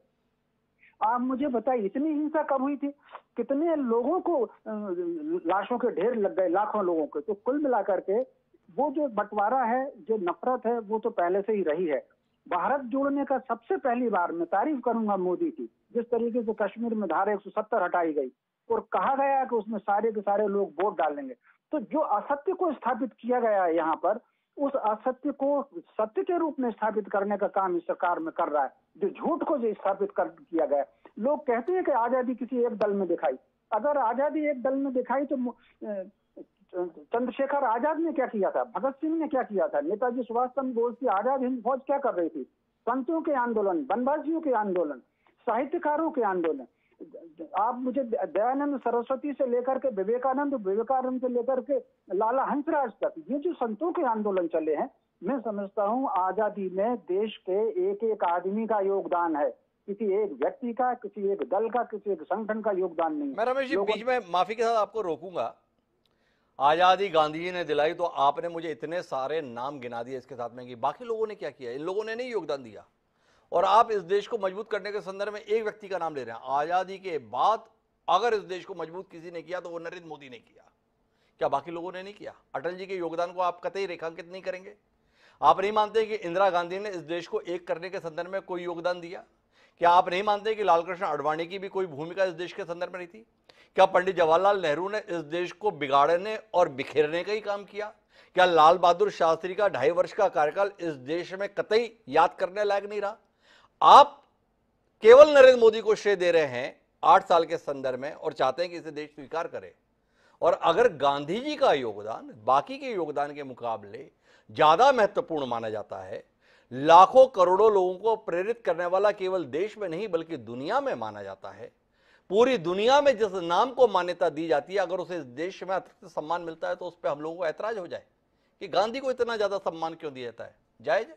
आप मुझे बताइए, इतनी हिंसा कब हुई थी? कितने लोगों को लाशों के ढेर लग गए, लाखों लोगों के? तो कुल मिलाकर के वो जो बंटवारा है, जो नफरत है, वो तो पहले से ही रही है। भारत जोड़ने का सबसे पहली बार, मैं तारीफ़ करूँगा मोदी की, जिस तरीके से कश्मीर में धारा 170 हटाई गई, और कहा गया कि उसमें सारे के सारे लोग वोट डालेंगे तो जो असत्य को स्थापित किया गया है यहाँ पर, उस असत्य को सत्य के रूप में स्थापित करने का काम इस सरकार में कर रहा है। जो झूठ को जो स्थापित कर किया गया लोग कहते हैं कि आज़ादी किसी एक दल में दिखाई। अगर आज़ादी एक दल में दिखाई तो चंद्रशेखर आज़ाद ने क्या किया था? भगत सिंह ने क्या किया था? नेताजी सुभाष चंद्र बोस की आज़ाद हिंद फौज क्या कर रही थी? संतों के आंदोलन बनवासियों के आंदोलन, साहित्यकारों के आंदोलन। आप मुझे दयानंद सरस्वती से लेकर के विवेकानंद विवेकानंद से लेकर के लाला हंसराज तक, ये जो संतों के आंदोलन चले हैं मैं समझता हूँ आज़ादी में देश के एक एक आदमी का योगदान है। किसी एक व्यक्ति का किसी एक दल का किसी एक संगठन का योगदान नहीं मैं रमेश जी बीच में माफ़ी के साथ आपको रोकूँगा। आज़ादी गांधी जी ने दिलाई तो आपने मुझे इतने सारे नाम गिना दिए इसके साथ में कि बाकी लोगों ने क्या किया? इन लोगों ने नहीं योगदान दिया। और आप इस देश को मज़बूत करने के संदर्भ में एक व्यक्ति का नाम ले रहे हैं। आज़ादी के बाद अगर इस देश को मज़बूत किसी ने किया तो वो नरेंद्र मोदी ने किया। क्या बाकी लोगों ने नहीं किया? अटल जी के योगदान को आप कतई रेखांकित नहीं करेंगे? आप नहीं मानते कि इंदिरा गांधी ने इस देश को एक करने के संदर्भ में कोई योगदान दिया? क्या आप नहीं मानते कि लालकृष्ण अडवाणी की भी कोई भूमिका इस देश के संदर्भ में नहीं थी? क्या पंडित जवाहरलाल नेहरू ने इस देश को बिगाड़ने और बिखेरने का ही काम किया? क्या लाल बहादुर शास्त्री का ढाई वर्ष का कार्यकाल इस देश में कतई याद करने लायक नहीं रहा? आप केवल नरेंद्र मोदी को श्रेय दे रहे हैं आठ साल के संदर्भ में और चाहते हैं कि इसे देश स्वीकार करे। और अगर गांधी जी का योगदान, बाकी के योगदान के मुकाबले ज़्यादा महत्वपूर्ण माना जाता है। लाखों करोड़ों लोगों को प्रेरित करने वाला केवल देश में नहीं बल्कि दुनिया में माना जाता है। पूरी दुनिया में जिस नाम को मान्यता दी जाती है अगर उसे देश में अतिरिक्त सम्मान मिलता है तो उस पर हम लोगों को ऐतराज हो जाए कि गांधी को इतना ज़्यादा सम्मान क्यों दिया जाता है? जायज़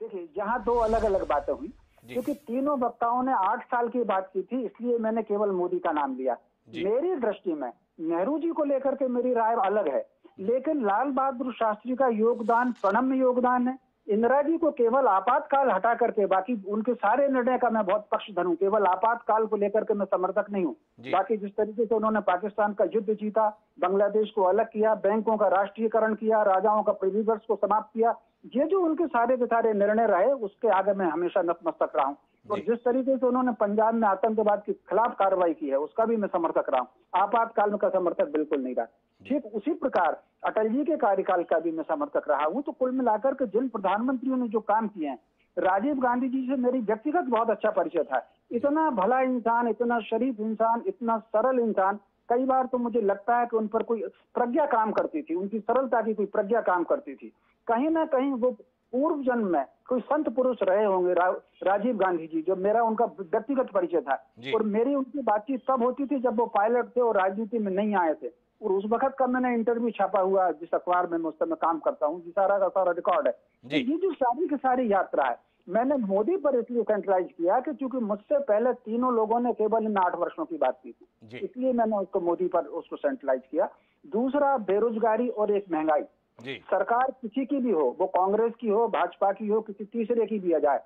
देखिए यहाँ दो अलग अलग बातें हुई। क्योंकि तीनों वक्ताओं ने आठ साल की बात की थी इसलिए मैंने केवल मोदी का नाम लिया। मेरी दृष्टि में नेहरू जी को लेकर के मेरी राय अलग है। लेकिन लाल बहादुर शास्त्री का योगदान प्रणम्य योगदान है। इंदिरा जी को केवल आपातकाल हटा करके बाकी उनके सारे निर्णय का मैं बहुत पक्षधर हूँ। केवल आपातकाल को लेकर के मैं समर्थक नहीं हूँ। बाकी जिस तरीके से उन्होंने पाकिस्तान का युद्ध जीता बांग्लादेश को अलग किया बैंकों का राष्ट्रीयकरण किया राजाओं का प्रिविवर्स को समाप्त किया ये जो उनके सारे के सारे निर्णय रहे उसके आगे मैं हमेशा नतमस्तक रहा हूँ। और जिस तरीके से उन्होंने पंजाब में आतंकवाद के खिलाफ कार्रवाई की है उसका भी मैं समर्थक रहा हूँ। आपातकाल में का समर्थक बिल्कुल नहीं रहा। ठीक उसी प्रकार अटल जी के कार्यकाल का भी मैं समर्थक रहा हूँ। तो कुल मिलाकर के जिन प्रधानमंत्रियों ने जो काम किए हैं राजीव गांधी जी से मेरी व्यक्तिगत बहुत अच्छा परिचय था। इतना भला इंसान इतना शरीफ इंसान इतना सरल इंसान कई बार तो मुझे लगता है कि उन पर कोई प्रज्ञा काम करती थी उनकी सरलता की कोई प्रज्ञा काम करती थी। कहीं ना कहीं वो पूर्व जन्म में कोई संत पुरुष रहे होंगे रा, राजीव गांधी जी जो मेरा उनका व्यक्तिगत परिचय था। और मेरी उनकी बातचीत तब होती थी जब वो पायलट थे और राजनीति में नहीं आए थे। और उस वक्त का मैंने इंटरव्यू छापा हुआ जिस अखबार में मैं उस समय काम करता हूँ जिस सारा का सारा रिकॉर्ड है। तो ये जो सारी की सारी यात्रा है मैंने मोदी पर इसलिए सेंट्रलाइज किया कि चूँकि मुझसे पहले तीनों लोगों ने केवल इन आठ वर्षों की बात की थी। इसलिए मैंने उसको मोदी पर उसको सेंट्रलाइज किया। दूसरा बेरोजगारी और एक महँगाई। सरकार किसी की भी हो वो कांग्रेस की हो भाजपा की हो किसी तीसरे की भी आ जाए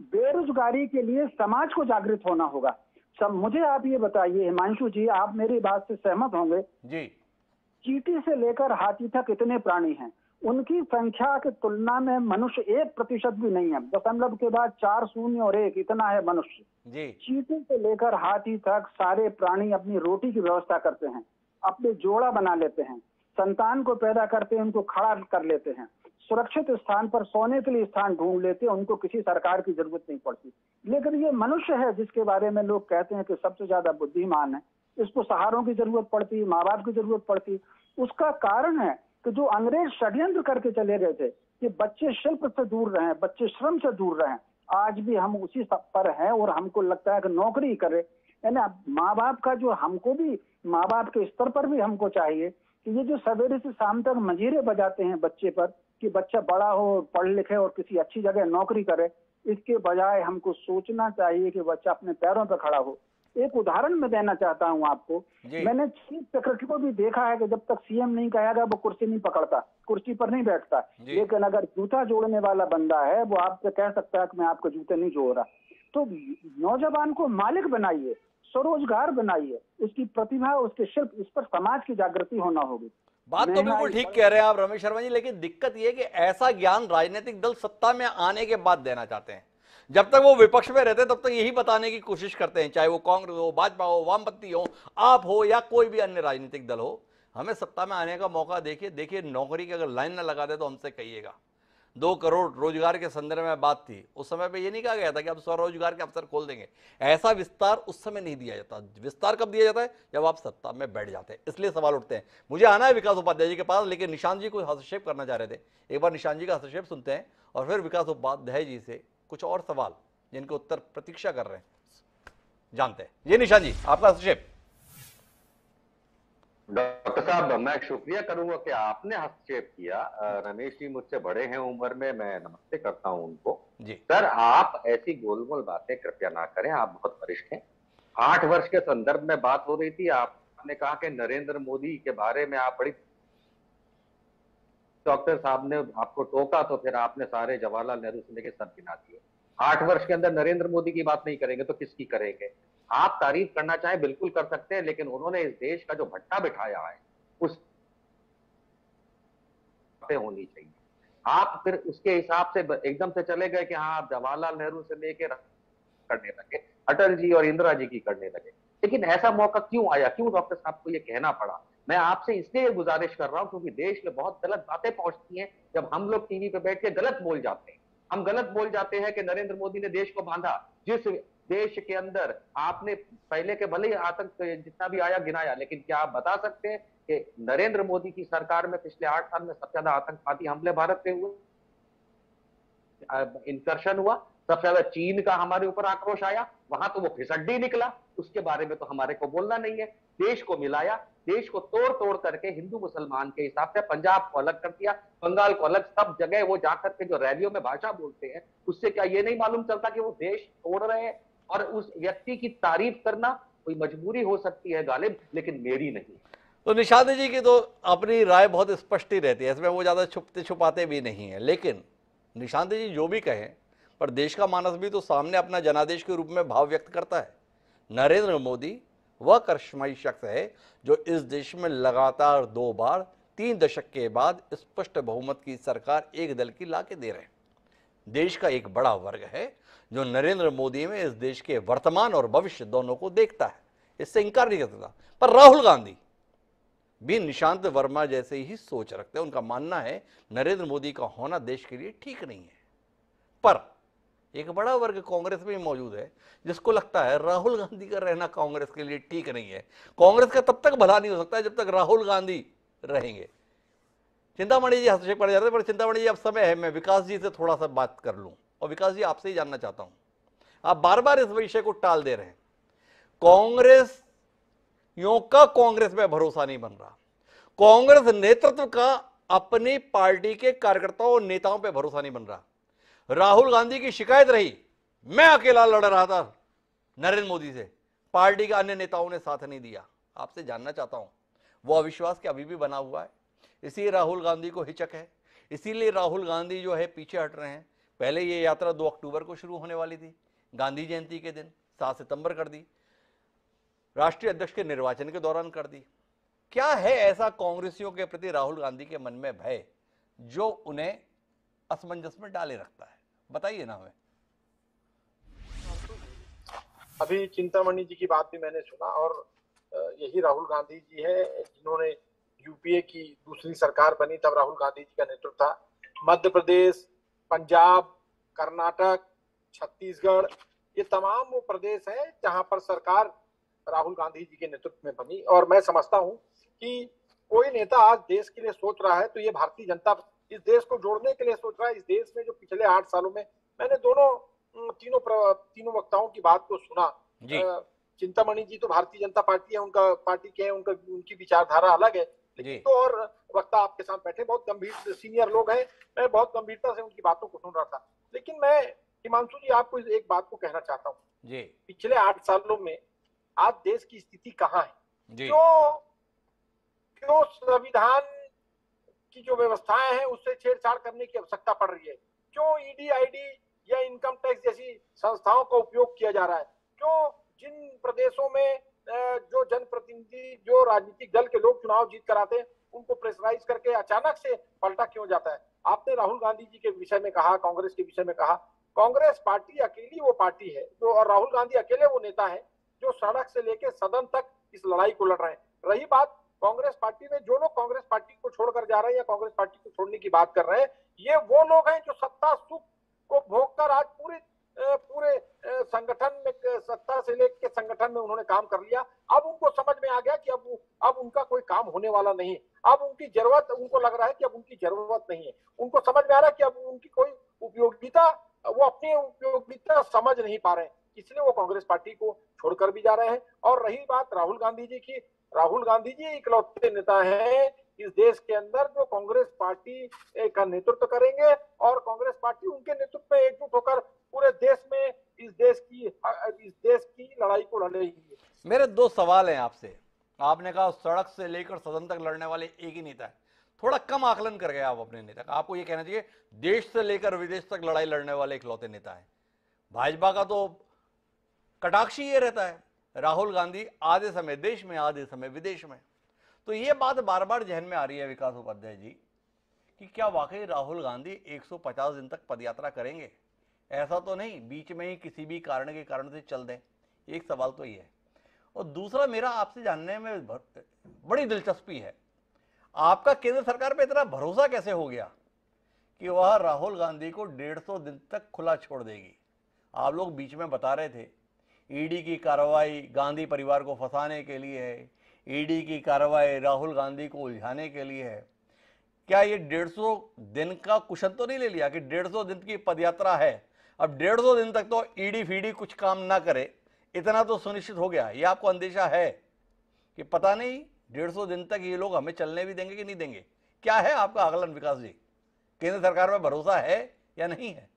बेरोजगारी के लिए समाज को जागृत होना होगा। सब मुझे आप ये बताइए हिमांशु जी आप मेरी बात से सहमत होंगे। जी। चीटी से लेकर हाथी तक इतने प्राणी हैं। उनकी संख्या की तुलना में मनुष्य एक प्रतिशत भी नहीं है। दशमलव के बाद चार शून्य और एक इतना है मनुष्य। जी। चीटी से लेकर हाथी तक सारे प्राणी अपनी रोटी की व्यवस्था करते हैं अपने जोड़ा बना लेते हैं। संतान को पैदा करते हैं, उनको खड़ा कर लेते हैं। सुरक्षित स्थान पर सोने के लिए स्थान ढूंढ लेते हैं, उनको किसी सरकार की ज़रूरत नहीं पड़ती। लेकिन ये मनुष्य है जिसके बारे में लोग कहते हैं कि सबसे ज़्यादा बुद्धिमान है। इसको सहारों की ज़रूरत पड़ती माँ बाप की ज़रूरत पड़ती। उसका कारण है कि जो अंग्रेज़ षड्यंत्र करके चले गए थे, कि बच्चे शिल्प से दूर रहे, बच्चे श्रम से दूर रहे, आज भी हम उसी सब पर हैं और हमको लगता है कि नौकरी करे। यानी माँ बाप का जो हमको भी माँ बाप के स्तर पर भी हमको चाहिए कि ये जो सवेरे से शाम तक मजीरे बजाते हैं बच्चे पर कि बच्चा बड़ा हो पढ़ लिखे और किसी अच्छी जगह नौकरी करे इसके बजाय हमको सोचना चाहिए कि बच्चा अपने पैरों पर खड़ा हो। एक उदाहरण मैं देना चाहता हूँ आपको। मैंने चीफ सेक्रेटरी को भी देखा है कि जब तक सीएम नहीं कहेगा वो कुर्सी नहीं पकड़ता कुर्सी पर नहीं बैठता। लेकिन अगर जूता जोड़ने वाला बंदा है वो आपसे कह सकता है कि मैं आपको जूते नहीं जोड़ रहा। तो नौजवान को मालिक बनाइए। स्वरोजगार बनाइए उसकी प्रतिभा उसके शिल्प इस पर समाज की जागृति होना होगी। बात तो बिल्कुल ठीक कह रहे हैं आप रमेश शर्मा जी लेकिन दिक्कत यह कि ऐसा ज्ञान राजनीतिक दल सत्ता में आने के बाद देना चाहते हैं। जब तक वो विपक्ष में रहते तब तक यही बताने की कोशिश करते हैं चाहे वो कांग्रेस हो भाजपा हो वामपंथी हो आप हो या कोई भी अन्य राजनीतिक दल हो। हमें सत्ता में आने का मौका देखिए देखिए नौकरी की अगर लाइन न लगा दे तो हमसे कहिएगा। दो करोड़ रोज़गार के संदर्भ में बात थी। उस समय पे ये नहीं कहा गया था कि अब स्वरोजगार के अवसर खोल देंगे। ऐसा विस्तार उस समय नहीं दिया जाता। विस्तार कब दिया जाता है? जब आप सत्ता में बैठ जाते हैं। इसलिए सवाल उठते हैं। मुझे आना है विकास उपाध्याय जी के पास, लेकिन निशान जी को हस्तक्षेप करना चाह रहे थे। एक बार निशान जी का हस्तक्षेप सुनते हैं और फिर विकास उपाध्याय जी से कुछ और सवाल, जिनके उत्तर प्रतीक्षा कर रहे हैं। जानते हैं। ये निशान जी, आपका हस्तक्षेप। डॉक्टर साहब मैं शुक्रिया करूँगा कि आपने हस्तक्षेप किया। रमेश जी मुझसे बड़े हैं उम्र में मैं नमस्ते करता हूँ उनको। जी। सर आप ऐसी गोल गोल बातें कृपया ना करें आप बहुत वरिष्ठ हैं। आठ वर्ष के संदर्भ में बात हो रही थी आपने कहा कि नरेंद्र मोदी के बारे में आप बड़ी डॉक्टर साहब ने आपको टोका तो फिर आपने सारे जवाहरलाल नेहरू से लेकर सब गिना दिए। आठ वर्ष के अंदर नरेंद्र मोदी की बात नहीं करेंगे तो किसकी करेंगे? आप तारीफ़ करना चाहें, बिल्कुल कर सकते हैं, लेकिन उन्होंने इस देश का जो भट्टा बिठाया है, उस होनी चाहिए। आप फिर उसके हिसाब से एकदम से चले गए कि हाँ आप जवाहरलाल नेहरू से लेके करने लगे, अटल जी और इंदिरा जी की करने लगे। लेकिन ऐसा मौका क्यों आया? क्यों डॉक्टर साहब को ये कहना पड़ा? मैं आपसे इसलिए गुजारिश कर रहा हूँ क्योंकि देश में बहुत गलत बातें पहुँचती हैं, जब हम लोग टीवी पे बैठ के गलत बोल जाते हैं। हम गलत बोल जाते हैं कि नरेंद्र मोदी ने देश को बांधा। जिस देश के अंदर आपने पहले के भले ही आतंक जितना भी आया, गिनाया, लेकिन क्या आप बता सकते हैं कि नरेंद्र मोदी की सरकार में पिछले आठ साल में सबसे ज़्यादा आतंकवादी हमले भारत पे हुए? इंकर्शन हुआ। सबसे ज़्यादा चीन का हमारे ऊपर आक्रोश आया। वहाँ तो वो फिसड्डी निकला। उसके बारे में तो हमारे को बोलना नहीं है। देश को मिलाया। देश को तोड़ तोड़ करके हिंदू मुसलमान के हिसाब से पंजाब को अलग कर दिया, बंगाल को अलग, सब जगह वो जाकर के जो रैलियों में भाषा बोलते हैं, उससे क्या ये नहीं मालूम चलता कि वो देश तोड़ रहे हैं? और उस व्यक्ति की तारीफ़ करना कोई मजबूरी हो सकती है गालिब, लेकिन मेरी नहीं। तो निशाद जी की तो अपनी राय बहुत स्पष्ट ही रहती है, इसमें वो ज़्यादा छुपते छुपाते भी नहीं है। लेकिन निशांत जी जो भी कहें, पर देश का मानस भी तो सामने अपना जनादेश के रूप में भाव व्यक्त करता है। नरेंद्र मोदी वह करिश्माई शख्स है जो इस देश में लगातार दो बार, तीन दशक के बाद स्पष्ट बहुमत की सरकार एक दल की ला के दे रहे हैं। देश का एक बड़ा वर्ग है जो नरेंद्र मोदी में इस देश के वर्तमान और भविष्य दोनों को देखता है। इससे इंकार नहीं कर सकता। पर राहुल गांधी भी निशांत वर्मा जैसे ही सोच रखते हैं। उनका मानना है, नरेंद्र मोदी का होना देश के लिए ठीक नहीं है। पर एक बड़ा वर्ग कांग्रेस में मौजूद है, जिसको लगता है राहुल गांधी का रहना कांग्रेस के लिए ठीक नहीं है। कांग्रेस का तब तक भला नहीं हो सकता जब तक राहुल गांधी रहेंगे। चिंतामणि जी हस्तक्षेप कर जाते हैं, पर चिंतामणि जी, अब समय है, मैं विकास जी से थोड़ा सा बात कर लूँ। और विकास जी, आपसे ही जानना चाहता हूँ। आप बार बार इस विषय को टाल दे रहे हैं। कांग्रेस का कांग्रेस में भरोसा नहीं बन रहा। कांग्रेस नेतृत्व का अपनी पार्टी के कार्यकर्ताओं और नेताओं पर भरोसा नहीं बन रहा। राहुल गांधी की शिकायत रही। मैं अकेला लड़ रहा था नरेंद्र मोदी से। पार्टी के अन्य नेताओं ने साथ नहीं दिया। आपसे जानना चाहता हूँ, वो अविश्वास क्या अभी भी बना हुआ है। इसीलिए राहुल गांधी को हिचक है। इसीलिए राहुल गांधी जो है पीछे हट रहे हैं। पहले ये यात्रा दो अक्टूबर को शुरू होने वाली थी। गांधी जयंती के दिन, सात सितंबर कर दी। राष्ट्रीय अध्यक्ष के निर्वाचन के दौरान कर दी। क्या है ऐसा कांग्रेसियों के प्रति राहुल गांधी के मन में भय, जो उन्हें असमंजस में डाले रखता है? बताइए ना हमें। अभी चिंतामणि जी की बात भी मैंने सुना और यही राहुल गांधी जी है जिन्होंने यूपीए की दूसरी सरकार बनी, तब राहुल गांधी जी का नेतृत्व था। मध्य प्रदेश, पंजाब, कर्नाटक, छत्तीसगढ़, ये तमाम वो प्रदेश है जहाँ पर सरकार राहुल गांधी जी के नेतृत्व में बनी। और मैं समझता हूँ कि कोई नेता आज देश के लिए सोच रहा है तो ये भारतीय जनता इस देश को जोड़ने के लिए सोच रहा है। इस देश में जो पिछले आठ सालों में मैंने दोनों तीनों तीनों वक्ताओं की बात को सुना। चिंतामणि जी तो भारतीय जनता पार्टी है उनका पार्टी के है उनका उनकी विचारधारा अलग है। लेकिन तो और वक्ता आपके साथ बैठे बहुत गंभीर सीनियर लोग हैं। मैं बहुत गंभीरता से उनकी बातों को सुन रहा था। लेकिन मैं हिमांशु जी आपको एक बात को कहना चाहता हूँ। पिछले आठ सालों में आज देश की स्थिति कहाँ है? क्यों क्यों संविधान की जो व्यवस्थाएँ हैं, उससे छेड़छाड़ करने की आवश्यकता पड़ रही है। क्यों ईडी आईडी या इनकम टैक्स जैसी संस्थाओं का उपयोग किया जा रहा है? क्यों जिन प्रदेशों में जो जनप्रतिनिधि, जो राजनीतिक दल के लोग चुनाव जीत कर आते हैं, उनको प्रेशराइज करके अचानक से पलटा क्यों जाता है? आपने राहुल गांधी जी के विषय में कहा, कांग्रेस के विषय में कहा, कांग्रेस पार्टी अकेली वो पार्टी है, जो, और राहुल गांधी अकेले वो नेता है, जो सड़क से लेकर सदन तक इस लड़ाई को लड़ रहे हैं। रही बात कांग्रेस पार्टी में जो लोग कांग्रेस पार्टी को छोड़कर जा रहे हैं या कांग्रेस पार्टी को छोड़ने की बात कर रहे हैं, ये वो लोग हैं जो सत्ता सुख को भोगकर आज पूरे पूरे संगठन में सत्ता से लेकर संगठन में उन्होंने काम कर लिया। अब उनको समझ में आ गया कि अब अब उनका कोई काम होने वाला नहीं अब उनकी ज़रूरत, उनको लग रहा है कि अब उनकी ज़रूरत नहीं है। उनको समझ में आ रहा है कि अब उनकी कोई उपयोगिता, वो अपनी उपयोगिता समझ नहीं पा रहे इसलिए वो कांग्रेस पार्टी को छोड़कर भी जा रहे हैं। और रही बात राहुल गांधी जी की राहुल गांधी जी इकलौते नेता हैं इस देश के अंदर जो कांग्रेस पार्टी का नेतृत्व करेंगे और कांग्रेस पार्टी उनके नेतृत्व में एकजुट होकर पूरे देश में इस देश की, इस देश की लड़ाई को लड़ेगी। मेरे दो सवाल हैं आपसे। आपने कहा सड़क से लेकर सदन तक लड़ने वाले एक ही नेता है। थोड़ा कम आकलन कर गए आप अपने नेता का, आपको ये कहना चाहिए, देश से लेकर विदेश तक लड़ाई लड़ने वाले इकलौते नेता है। भाजपा का तो कटाक्ष ये रहता है। राहुल गांधी आधे समय, देश में आधे समय, विदेश में। तो ये बात बार बार जहन में आ रही है विकास उपाध्याय जी, कि क्या वाकई राहुल गांधी 150 दिन तक पदयात्रा करेंगे? ऐसा तो नहीं, बीच में ही किसी भी कारण के कारण से चल दें। एक सवाल तो ये है। और दूसरा, मेरा आपसे जानने में बड़ी दिलचस्पी है। आपका केंद्र सरकार पर इतना भरोसा कैसे हो गया कि वह राहुल गांधी को डेढ़ दिन तक खुला छोड़ देगी? आप लोग बीच में बता रहे थे ईडी की कार्रवाई गांधी परिवार को फंसाने के लिए है, ईडी की कार्रवाई राहुल गांधी को उलझाने के लिए है। क्या ये डेढ़ सौ दिन का कुशन तो नहीं ले लिया कि डेढ़ सौ दिन की पदयात्रा है? अब डेढ़ सौ दिन तक तो ईडी फीडी कुछ काम ना करे, इतना तो सुनिश्चित हो गया। ये आपको अंदेशा है कि पता नहीं डेढ़ सौ दिन तक ये लोग हमें चलने भी देंगे कि नहीं देंगे? क्या है आपका आकलन, विकास जी? केंद्र सरकार में भरोसा है या नहीं है।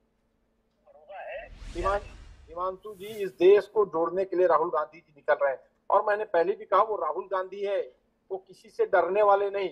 हिमांशु जी इस देश को जोड़ने के लिए राहुल गांधी जी निकल रहे हैं। और मैंने पहले भी कहा, वो राहुल गांधी है, वो किसी से डरने वाले नहीं,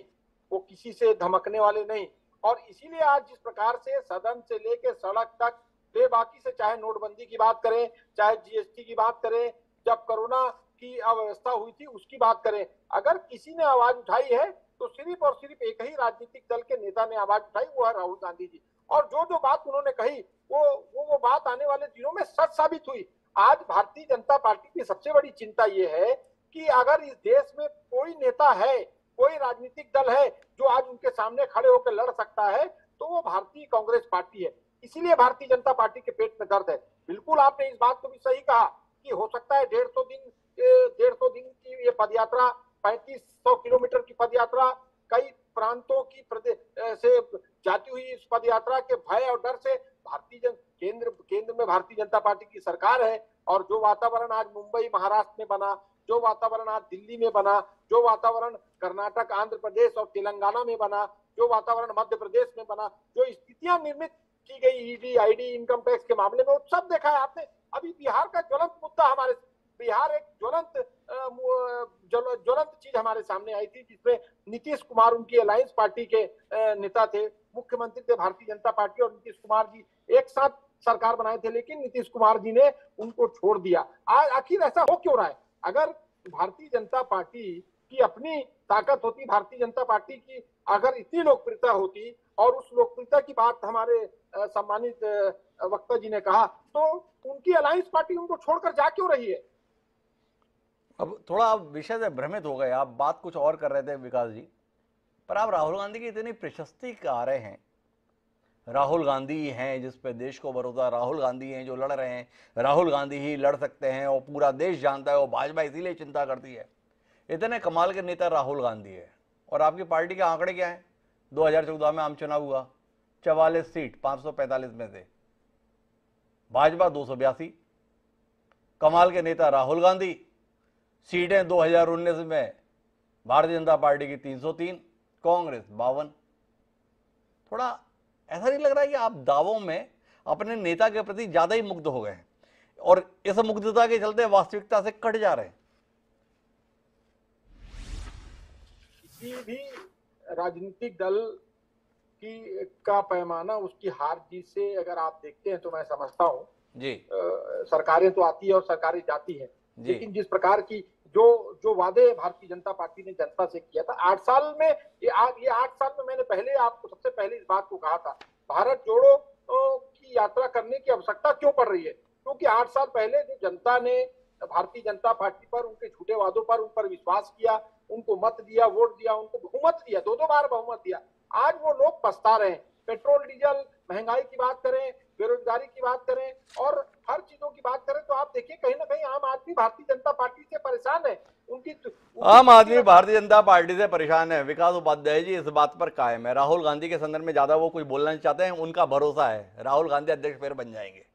वो किसी से धमकने वाले नहीं। और इसीलिए आज जिस प्रकार से सदन से लेके सड़क तक बेबाकी से चाहे नोटबंदी की बात करें, चाहे जीएसटी की बात करें, जब कोरोना की अव्यवस्था हुई थी उसकी बात करें, अगर किसी ने आवाज़ उठाई है तो सिर्फ़ और सिर्फ़ एक ही राजनीतिक दल के नेता ने आवाज़ उठाई, वो है राहुल गांधी जी। और जो जो बात उन्होंने कही, वो वो वो बात आने वाले दिनों में सच साबित हुई। आज भारतीय जनता पार्टी की सबसे बड़ी चिंता ये है कि अगर इस देश में कोई नेता है, कोई राजनीतिक दल है, जो आज उनके सामने खड़े होकर लड़ सकता है तो वो भारतीय कांग्रेस पार्टी है। इसीलिए भारतीय जनता पार्टी के पेट में दर्द है। बिल्कुल आपने इस बात को भी सही कहा कि हो सकता है डेढ़ सौ दिन डेढ़ सौ दिन की ये पदयात्रा, पैंतीस सौ किलोमीटर की पदयात्रा, कई प्रांतों की प्रदेश से जाती हुई इस पदयात्रा के भय और डर से भारतीय जन, केंद्र केंद्र में भारतीय जनता पार्टी की सरकार है और जो वातावरण आज मुंबई, महाराष्ट्र में बना, जो वातावरण आज दिल्ली में बना, जो वातावरण कर्नाटक, आंध्र प्रदेश और तेलंगाना में बना, जो वातावरण मध्य प्रदेश में बना, जो स्थितियाँ निर्मित की गई, ईडी, आईडी, इनकम टैक्स के मामले में वो सब देखा है आपने। अभी बिहार का ज्वलंत मुद्दा हमारे बिहार एक ज्वलंत ज्वलंत चीज़ हमारे सामने आई थी, जिसमें नीतीश कुमार उनकी अलायंस पार्टी के नेता थे, मुख्यमंत्री थे भारतीय जनता पार्टी और नीतीश कुमार जी एक साथ सरकार बनाए थे, लेकिन नीतीश कुमार जी ने उनको छोड़ दिया। आज आखिर ऐसा हो क्यों रहा है? अगर भारतीय जनता पार्टी की अपनी ताकत होती, भारतीय जनता पार्टी की अगर इतनी लोकप्रियता होती और उस लोकप्रियता की बात हमारे सम्मानित वक्ता जी ने कहा तो उनकी अलायंस पार्टी उनको छोड़कर जा क्यों रही है? अब थोड़ा आप विषय से भ्रमित हो गए, आप बात कुछ और कर रहे थे विकास जी। पर आप राहुल गांधी की इतनी प्रशस्ति का रहे हैं। राहुल गांधी हैं जिस पे देश को भरोसा, राहुल गांधी हैं जो लड़ रहे हैं। राहुल गांधी ही लड़ सकते हैं और पूरा देश जानता है, वो भाजपा इसीलिए चिंता करती है। इतने कमाल के नेता राहुल गांधी है। और आपकी पार्टी के आंकड़े क्या हैं? 2014 में आम चुनाव हुआ, चवालीस सीट 545 में से। भाजपा दो सौ बयासी। कमाल के नेता राहुल गांधी सीटें 2019 में भारतीय जनता पार्टी की 303 कांग्रेस बावन। थोड़ा ऐसा नहीं लग रहा है कि आप दावों में अपने नेता के प्रति ज़्यादा ही मुग्ध हो गए हैं और इस मुग्धता के चलते वास्तविकता से कट जा रहे हैं। किसी भी राजनीतिक दल की का पैमाना उसकी हार जीत से अगर आप देखते हैं तो मैं समझता हूँ। जी। सरकारें तो आती है और सरकारें जाती है। लेकिन जिस प्रकार की जो जो वादे भारतीय जनता पार्टी ने जनता से किया था। आठ साल में ये आ, ये आठ साल में मैंने पहले आपको सबसे पहले इस बात को कहा था भारत जोड़ो की यात्रा करने की आवश्यकता क्यों पड़ रही है? क्योंकि आठ साल पहले जो जनता ने भारतीय जनता पार्टी पर उनके झूठे वादों पर उन पर विश्वास किया उनको मत दिया वोट दिया उनको बहुमत दिया दो दो बार बहुमत दिया आज वो लोग पछता रहे हैं। पेट्रोल डीजल महँगाई की बात करें बेरोजगारी की बात करें और हर चीज़ों की बात करें तो आप देखिए कहीं ना कहीं आम आदमी भारतीय जनता पार्टी से परेशान है। उनकी, आम आदमी भारतीय जनता पार्टी से परेशान है। विकास उपाध्याय जी इस बात पर कायम है। राहुल गांधी के संदर्भ में ज़्यादा वो कुछ बोलना चाहते हैं उनका भरोसा है। राहुल गांधी अध्यक्ष फिर बन जाएँगे।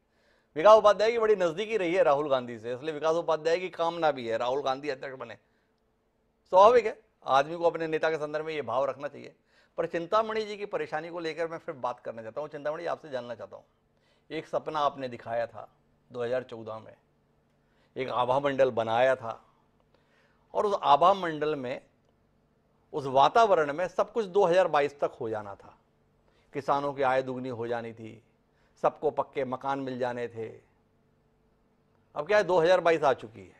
विकास उपाध्याय की बड़ी नजदीकी रही है राहुल गांधी से इसलिए विकास उपाध्याय की कामना भी है राहुल गांधी अध्यक्ष बने। स्वाभाविक है आदमी को अपने नेता के संदर्भ में ये भाव रखना चाहिए। पर चिंतामणि जी की परेशानी को लेकर मैं फिर बात करना चाहता हूँ। चिंतामणि आपसे जानना चाहता हूँ। एक सपना आपने दिखाया था 2014 में। एक आभा मंडल बनाया था। और उस आभा मंडल में, उस वातावरण में सब कुछ 2022 तक हो जाना था। किसानों की आय दुगनी हो जानी थी। सबको पक्के मकान मिल जाने थे। अब क्या है 2022 आ चुकी है।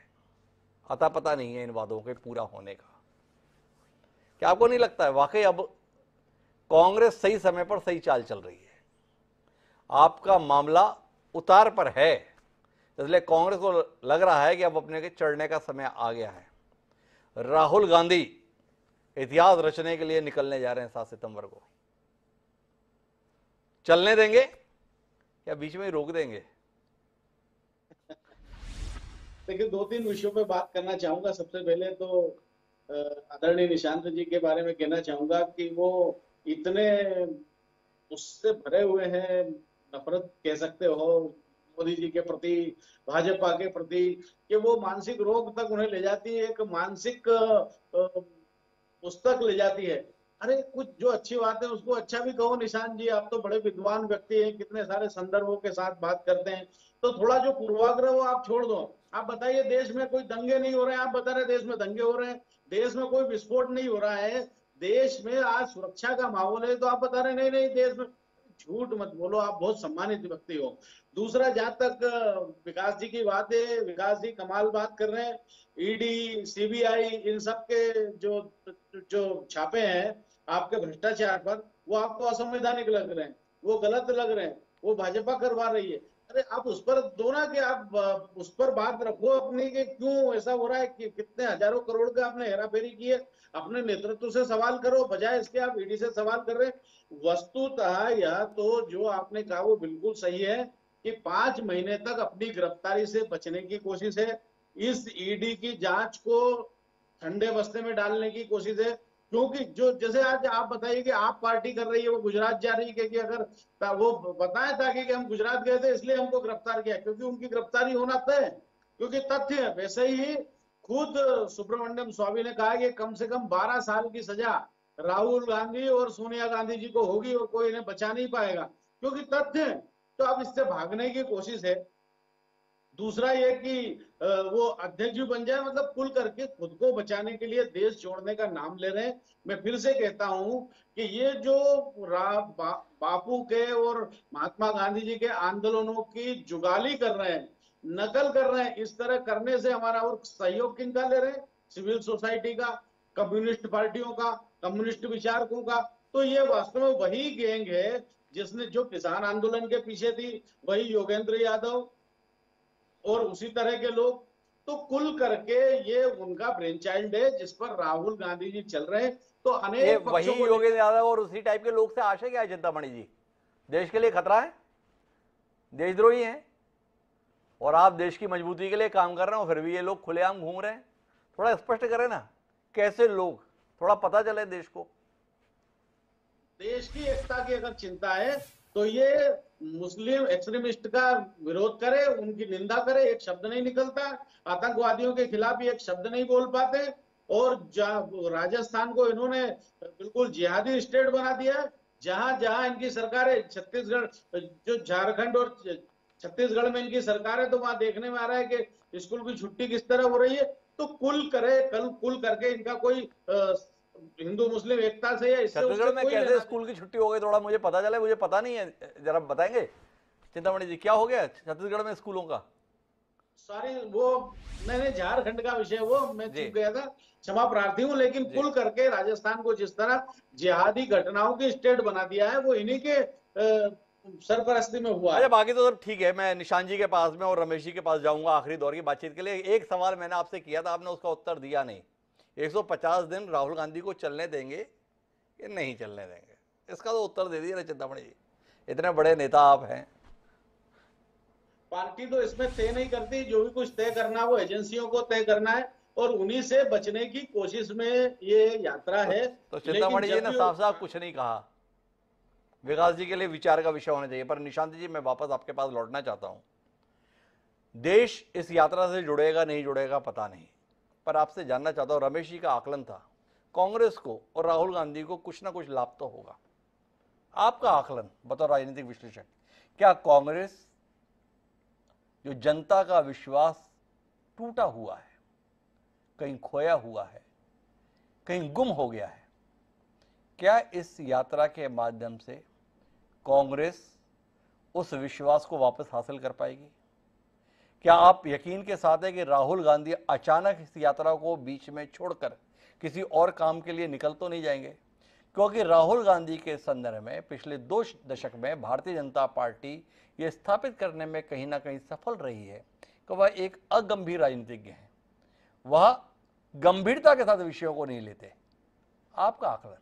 अता पता नहीं है इन वादों के पूरा होने का। क्या आपको नहीं लगता है, वाकई अब कांग्रेस सही समय पर सही चाल चल रही है? आपका मामला उतार पर है। इसलिए कांग्रेस को लग रहा है कि अब अपने के चढ़ने का समय आ गया है। राहुल गांधी इतिहास रचने के लिए निकलने जा रहे हैं सात सितंबर को। चलने देंगे या बीच में ही रोक देंगे? देखिए, दो तीन विषयों पे बात करना चाहूँगा। सबसे पहले तो आदरणीय निशांत जी के बारे में कहना चाहूँगा कि वो इतने उससे भरे हुए हैं नफरत कह सकते हो, मोदी जी के प्रति, भाजपा के प्रति, कि वो मानसिक रोग तक उन्हें ले जाती है, एक मानसिक पुस्तक ले जाती है। अरे, कुछ जो अच्छी बात है, उसको अच्छा भी कहो निशान जी। आप तो बड़े विद्वान व्यक्ति हैं, कितने सारे संदर्भों के साथ बात करते हैं। तो थोड़ा जो पूर्वाग्रह वो आप छोड़ दो। आप बताइए, देश में कोई दंगे नहीं हो रहे हैं? आप बता रहे देश में दंगे हो रहे हैं। देश में कोई विस्फोट नहीं हो रहा है। देश में आज सुरक्षा का माहौल है तो आप बता रहे नहीं नहीं, देश में झूठ मत बोलो, आप बहुत सम्मानित व्यक्ति हो। दूसरा, जहाँ तक विकास जी की बात है, विकास जी कमाल बात कर रहे हैं। ईडी सीबीआई इन सब के जो जो छापे हैं, आपके भ्रष्टाचार पर, वो आपको असंवैधानिक लग रहे हैं, वो गलत लग रहे हैं, वो भाजपा करवा रही है। अरे आप उस पर दो ना कि आप उस पर बात रखो अपनी कि क्यों ऐसा हो रहा है कि कितने हज़ारों करोड़ का आपने हेरा फेरी की है? अपने नेतृत्व से सवाल करो, बजाय इसके आप ईडी से सवाल कर रहे वस्तुतः यह तो जो आपने कहा वो बिल्कुल सही है कि पाँच महीने तक अपनी गिरफ्तारी से बचने की कोशिश है। इस ईडी की जाँच को ठंडे बस्ते में डालने की कोशिश है। क्योंकि जो, जैसे आज आप बताइए कि आप पार्टी कर रही है, वो गुजरात जा रही है कि अगर वो बताया था कि हम गुजरात गए थे, इसलिए हमको गिरफ़्तार किया, क्योंकि उनकी गिरफ्तारी होना तय क्योंकि तथ्य है, वैसे ही खुद सुब्रमण्यम स्वामी ने कहा कि कम से कम 12 साल की सजा राहुल गांधी और सोनिया गांधी जी को होगी और कोई इन्हें बचा नहीं पाएगा, क्योंकि तथ्य तो अब इससे भागने की कोशिश है दूसरा ये कि वो अध्यक्ष भी बन जाए मतलब कुल करके खुद को बचाने के लिए देश छोड़ने का नाम ले रहे हैं। मैं फिर से कहता हूँ कि ये जो बा, बापू के और महात्मा गांधी जी के आंदोलनों की जुगाली कर रहे हैं नकल कर रहे हैं इस तरह करने से हमारा और सहयोग किन का ले रहे हैं? सिविल सोसाइटी का कम्युनिस्ट पार्टियों का कम्युनिस्ट विचारकों का। तो ये वास्तव में वही गैंग है जिसने जो किसान आंदोलन के पीछे थी वही योगेंद्र यादव और उसी तरह के लोग तो कुल करके ये उनका ब्रेन चाइल्ड है जिस पर राहुल गांधी जी चल रहे हैं। तो अनेक वही योगेंद्र यादव और उसी टाइप के लोग से आशय क्या है चिंतामणि जी? देश के लिए खतरा है? देशद्रोही है? और आप देश की मजबूती के लिए काम कर रहे हो फिर भी ये लोग खुलेआम घूम रहे हैं? थोड़ा स्पष्ट करें ना कैसे लोग? थोड़ा पता चले देश को। देश की एकता की अगर चिंता है तो ये मुस्लिम एक्सट्रीमिस्ट का विरोध करे, उनकी निंदा करे, एक शब्द नहीं निकलता। आतंकवादियों के खिलाफ एक शब्द नहीं बोल पाते। और राजस्थान को इन्होंने बिल्कुल जिहादी स्टेट बना दिया जहाँ जहाँ इनकी सरकार है, छत्तीसगढ़, जो झारखंड और छत्तीसगढ़ में इनकी सरकार है तो वहाँ देखने में आ रहा है कि स्कूल की छुट्टी किस तरह हो रही है। तो कुल करे, कल कुल करके इनका कोई हिंदू मुस्लिम एकता से या छत्तीसगढ़ में कैसे स्कूल की छुट्टी हो गई? थोड़ा मुझे पता चला मुझे पता नहीं है। जरा बताएँगे? चिंतामणि जी क्या हो गया छत्तीसगढ़ में स्कूलों का? सॉरी वो मैंने झारखंड का विषय वो मैं चुप गया था क्षमा प्रार्थी हूँ लेकिन कुल करके राजस्थान को जिस तरह जिहादी घटनाओं की स्टेट बना दिया है वो इन्हीं के सरपरस्ती में हुआ अच्छा बाकी तो सब ठीक है। मैं निशान जी के पास में और रमेश जी के पास जाऊँगा आखिरी दौर की बातचीत के लिए। एक सवाल मैंने आपसे किया था आपने उसका उत्तर दिया नहीं। 150 दिन राहुल गांधी को चलने देंगे कि नहीं चलने देंगे? इसका तो उत्तर दे दिए चिंतामणि जी। इतने बड़े नेता आप हैं। पार्टी तो इसमें तय नहीं करती जो भी कुछ तय करना वो एजेंसियों को तय करना है और उन्हीं से बचने की कोशिश में ये यात्रा है। तो चिंतामणि जी ने साफ़ साफ़ कुछ नहीं कहा। विकास जी के लिए विचार का विषय होना चाहिए पर निशांत जी मैं वापस आपके पास लौटना चाहता हूँ। देश इस यात्रा से जुड़ेगा नहीं जुड़ेगा पता नहीं। पर आपसे जानना चाहता हूँ, रमेश जी का आकलन था। कांग्रेस को और राहुल गांधी को कुछ ना कुछ लाभ तो होगा। आपका आकलन, बतौर राजनीतिक विश्लेषक, क्या कांग्रेस, जो जनता का विश्वास टूटा हुआ है, कहीं खोया हुआ है, कहीं गुम हो गया है, क्या इस यात्रा के माध्यम से कांग्रेस उस विश्वास को वापस हासिल कर पाएगी? क्या आप यकीन के साथ है कि राहुल गांधी अचानक इस यात्रा को बीच में छोड़कर किसी और काम के लिए निकल तो नहीं जाएँगे? क्योंकि राहुल गांधी के संदर्भ में पिछले दो दशक में भारतीय जनता पार्टी ये स्थापित करने में कहीं ना कहीं सफल रही है, कि वह एक अगंभीर राजनीतिज्ञ है। वह गंभीरता के साथ विषयों को नहीं लेते। आपका आकलन?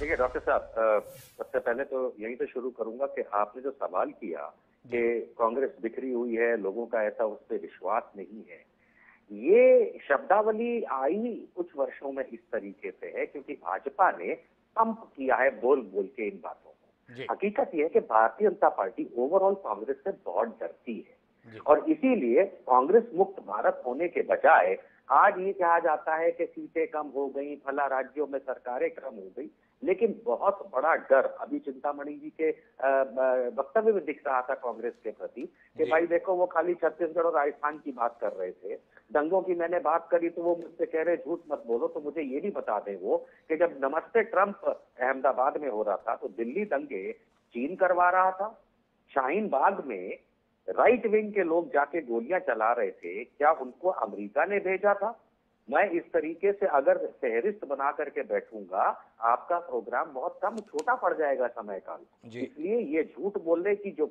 देखिए, डॉक्टर साहब सबसे पहले तो यही तो शुरू करूँगा कि आपने जो सवाल किया कि कांग्रेस बिखरी हुई है लोगों का ऐसा उस पर विश्वास नहीं है। ये शब्दावली आई कुछ वर्षों में इस तरीके से है क्योंकि भाजपा ने पंप किया है बोल बोल के इन बातों को। हकीकत यह है कि भारतीय जनता पार्टी ओवरऑल कांग्रेस से बहुत डरती है। और इसीलिए कांग्रेस मुक्त भारत होने के बजाय आज ये कहा जाता है कि सीटें कम हो गई फला राज्यों में सरकारें कम हो गई। लेकिन बहुत बड़ा डर अभी चिंतामणि जी के वक्तव्य में दिख रहा था कांग्रेस के प्रति कि भाई देखो वो खाली छत्तीसगढ़ और राजस्थान की बात कर रहे थे। दंगों की मैंने बात करी तो वो मुझसे कह रहे झूठ मत बोलो। तो मुझे ये भी बता दें वो कि जब नमस्ते ट्रंप अहमदाबाद में हो रहा था तो दिल्ली दंगे चीन करवा रहा था। शाहीन बाग में राइट विंग के लोग जाके गोलियाँ चला रहे थे। क्या उनको अमेरिका ने भेजा था? मैं इस तरीके से अगर फहरिस्त बना करके बैठूँगा आपका प्रोग्राम बहुत कम छोटा पड़ जाएगा समय काल इसलिए ये झूठ बोलने की जो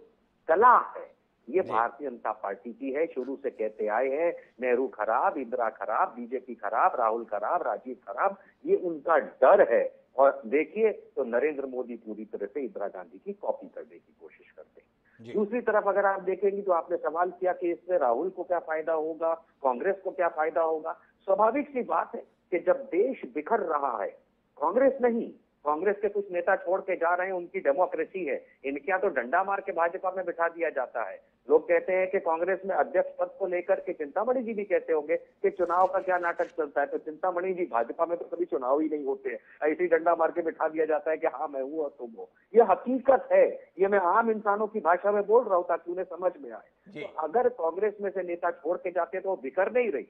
कला है ये भारतीय जनता पार्टी की है। शुरू से कहते आए हैं नेहरू खराब इंदिरा खराब बीजेपी खराब राहुल खराब राजीव खराब ये उनका डर है। और देखिए तो नरेंद्र मोदी पूरी तरह से इंदिरा गांधी की कॉपी करने की कोशिश करते हैं। दूसरी तरफ़ अगर आप देखेंगे तो आपने सवाल किया कि इससे राहुल को क्या फ़ायदा होगा कांग्रेस को क्या फ़ायदा होगा? स्वाभाविक सी बात है कि जब देश बिखर रहा है कांग्रेस नहीं कांग्रेस के कुछ नेता छोड़ के जा रहे हैं उनकी डेमोक्रेसी है इनके यहाँ तो डंडा मार के भाजपा में बिठा दिया जाता है। लोग कहते हैं कि कांग्रेस में अध्यक्ष पद को लेकर के चिंतामणि जी भी कहते होंगे कि चुनाव का क्या नाटक चलता है तो चिंतामणि जी भाजपा में तो कभी चुनाव ही नहीं होते ऐसी डंडा मार के बिठा दिया जाता है कि हाँ मैं हूँ और तुम हो। ये हकीकत है ये मैं आम इंसानों की भाषा में बोल रहा हूँ ताकि उन्हें समझ में आए। तो अगर कांग्रेस में से नेता छोड़ के जाते तो वो बिखर नहीं रही।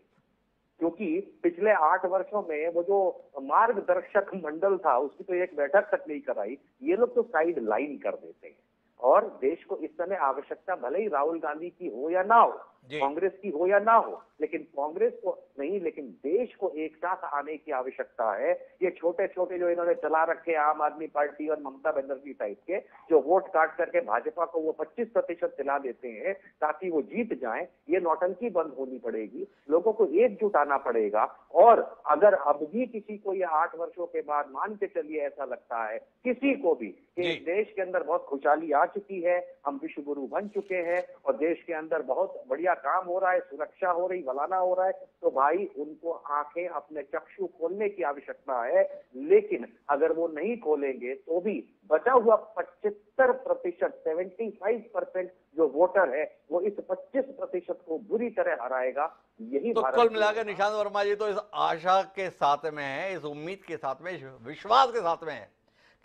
क्योंकि पिछले आठ वर्षों में वो जो मार्गदर्शक मंडल था, उसकी तो एक बैठक तक नहीं कराई, ये लोग तो साइड लाइन कर देते हैं। और देश को इस समय आवश्यकता भले ही राहुल गांधी की हो या ना हो कांग्रेस की हो या ना हो लेकिन कांग्रेस को नहीं लेकिन देश को एक साथ आने की आवश्यकता है। ये छोटे छोटे जो इन्होंने चला रखे आम आदमी पार्टी और ममता बनर्जी टाइप के जो वोट काट करके भाजपा को वो 25 प्रतिशत दिला देते हैं ताकि वो जीत जाए ये नौटंकी बंद होनी पड़ेगी। लोगों को एकजुट आना पड़ेगा। और अगर अब भी किसी को ये आठ वर्षों के बाद मान के चलिए ऐसा लगता है किसी को भी कि देश के अंदर बहुत खुशहाली आ चुकी है हम विश्व गुरु बन चुके हैं और देश के अंदर बहुत बढ़िया काम हो रहा है सुरक्षा हो रही भलाना हो रहा है तो भाई उनको आँखें अपने चक्षु खोलने की आवश्यकता है। लेकिन अगर वो नहीं खोलेंगे तो भी बचा हुआ पचहत्तर प्रतिशत सेवेंटी फाइव परसेंट जो वोटर है वो इस पच्चीस प्रतिशत को बुरी तरह हराएगा। यही तो कुल मिलाकर निशांत वर्मा जी तो इस आशा के साथ में है इस उम्मीद के साथ में विश्वास के साथ में है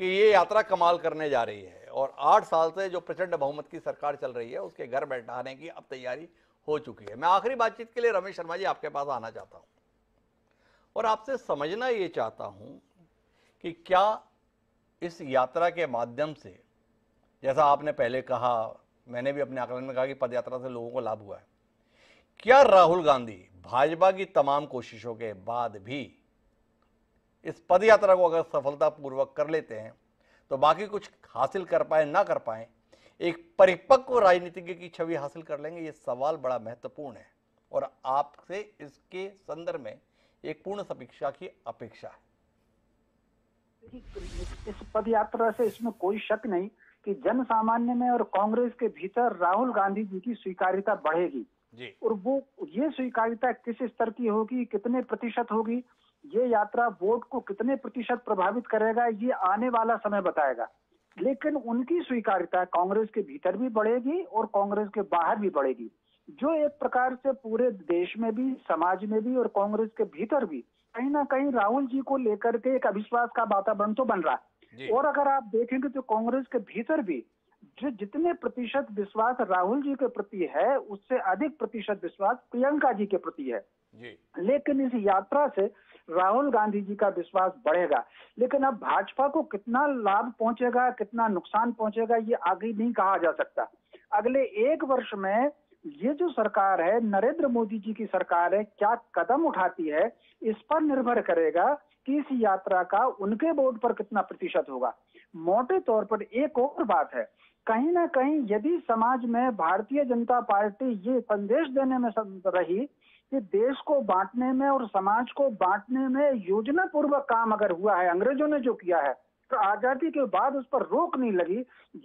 कि ये यात्रा कमाल करने जा रही है। और आठ साल से जो प्रचंड बहुमत की सरकार चल रही है उसके घर बैठाने की अब तैयारी हो चुकी है। मैं आखिरी बातचीत के लिए रमेश शर्मा जी आपके पास आना चाहता हूँ। और आपसे समझना ये चाहता हूँ कि क्या इस यात्रा के माध्यम से, जैसा आपने पहले कहा, मैंने भी अपने आकलन में कहा कि पदयात्रा से लोगों को लाभ हुआ है, क्या राहुल गांधी भाजपा की तमाम कोशिशों के बाद भी इस पदयात्रा को अगर सफलतापूर्वक कर लेते हैं तो बाकी कुछ हासिल कर पाए, ना कर पाए एक परिपक्व राजनीतिज्ञ की छवि हासिल कर लेंगे। ये सवाल बड़ा महत्वपूर्ण है और आपसे इसके संदर्भ में एक पूर्ण समीक्षा की अपेक्षा है। इस पद यात्रा से इसमें कोई शक नहीं कि जन सामान्य में और कांग्रेस के भीतर राहुल गांधी जी की स्वीकारिता बढ़ेगी। जी। और वो ये स्वीकारिता किस स्तर की होगी कितने प्रतिशत होगी ये यात्रा वोट को कितने प्रतिशत प्रभावित करेगा ये आने वाला समय बताएगा। लेकिन उनकी स्वीकारिता कांग्रेस के भीतर भी बढ़ेगी और कांग्रेस के बाहर भी बढ़ेगी। जो एक प्रकार से पूरे देश में भी समाज में भी और कांग्रेस के भीतर भी कहीं ना कहीं राहुल जी को लेकर के एक अविश्वास का वातावरण तो बन रहा है। और अगर आप देखेंगे तो कांग्रेस के भीतर भी जो जितने प्रतिशत विश्वास राहुल जी के प्रति है उससे अधिक प्रतिशत विश्वास प्रियंका जी के प्रति है। जी। लेकिन इस यात्रा से राहुल गांधी जी का विश्वास बढ़ेगा। लेकिन अब भाजपा को कितना लाभ पहुंचेगा, कितना नुकसान पहुंचेगा, ये आगे नहीं कहा जा सकता। अगले एक वर्ष में ये जो सरकार है, नरेंद्र मोदी जी की सरकार है, क्या कदम उठाती है, इस पर निर्भर करेगा कि इस यात्रा का उनके वोट पर कितना प्रतिशत होगा। मोटे तौर पर एक और बात है, कहीं ना कहीं यदि समाज में भारतीय जनता पार्टी ये संदेश देने में रही कि देश को बांटने में और समाज को बांटने में योजना पूर्वक काम अगर हुआ है अंग्रेज़ों ने जो किया है तो आज़ादी के बाद उस पर रोक नहीं लगी।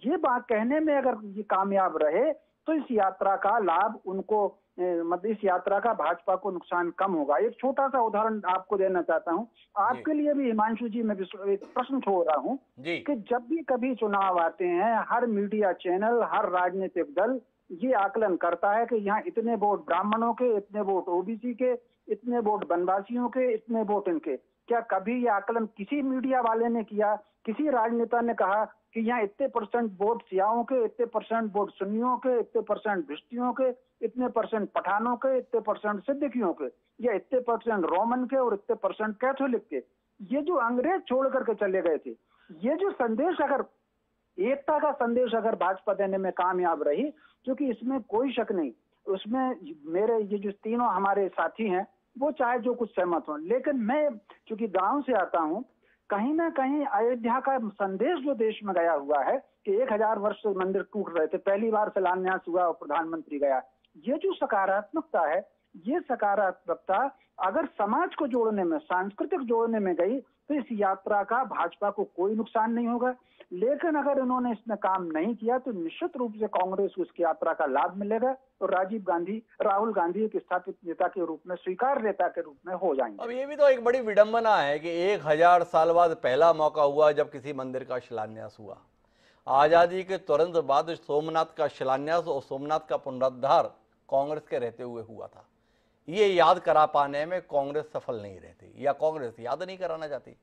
ये बात कहने में अगर ये कामयाब रहे तो इस यात्रा का लाभ उनको मतलब इस यात्रा का भाजपा को नुकसान कम होगा। एक छोटा सा उदाहरण आपको देना चाहता हूँ। आपके लिए भी हिमांशु जी मैं एक प्रश्न छोड़ रहा हूँ कि जब भी कभी चुनाव आते हैं हर मीडिया चैनल हर राजनीतिक दल ये आकलन करता है कि यहाँ इतने वोट ब्राह्मणों के, इतने वोट ओबीसी के, इतने वोट वनवासियों के, इतने वोट इनके। क्या कभी ये आकलन किसी मीडिया वाले ने किया, किसी राजनेता ने कहा कि यहाँ इतने परसेंट वोट सियाओं के, इतने परसेंट वोट सुन्नियों के, इतने परसेंट भिष्टियों के, इतने परसेंट पठानों के, इतने परसेंट सिद्दीकियों के, या इतने परसेंट रोमन के और इतने परसेंट कैथोलिक के? ये जो अंग्रेज़ छोड़ करके चले गए थे, ये जो संदेश अगर एकता का संदेश अगर भाजपा देने में कामयाब रही, क्योंकि इसमें कोई शक नहीं। उसमें मेरे ये जो तीनों हमारे साथी हैं, वो चाहे जो कुछ सहमत हो। लेकिन मैं चूँकि गाँव से आता हूँ, कहीं ना कहीं अयोध्या का संदेश जो देश में गया हुआ है कि एक हज़ार वर्ष से मंदिर टूट रहे थे, पहली बार शिलान्यास हुआ और प्रधानमंत्री गया। ये जो सकारात्मकता है, ये सकारात्मकता अगर समाज को जोड़ने में, सांस्कृतिक जोड़ने में गई तो इस यात्रा का भाजपा को कोई नुकसान नहीं होगा। लेकिन अगर इन्होंने इसमें काम नहीं किया तो निश्चित रूप से कांग्रेस को इसकी यात्रा का लाभ मिलेगा और राजीव गांधी, राहुल गांधी एक स्थापित नेता के रूप में, स्वीकार नेता के रूप में हो जाएँगे। अब ये भी तो एक बड़ी विडंबना है कि एक हज़ार साल बाद पहला मौका हुआ जब किसी मंदिर का शिलान्यास हुआ। आज़ादी के तुरंत बाद सोमनाथ का शिलान्यास और सोमनाथ का पुनरुद्धार कांग्रेस के रहते हुए हुआ था। ये याद करा पाने में कांग्रेस सफल नहीं रहती या कांग्रेस याद नहीं कराना चाहती।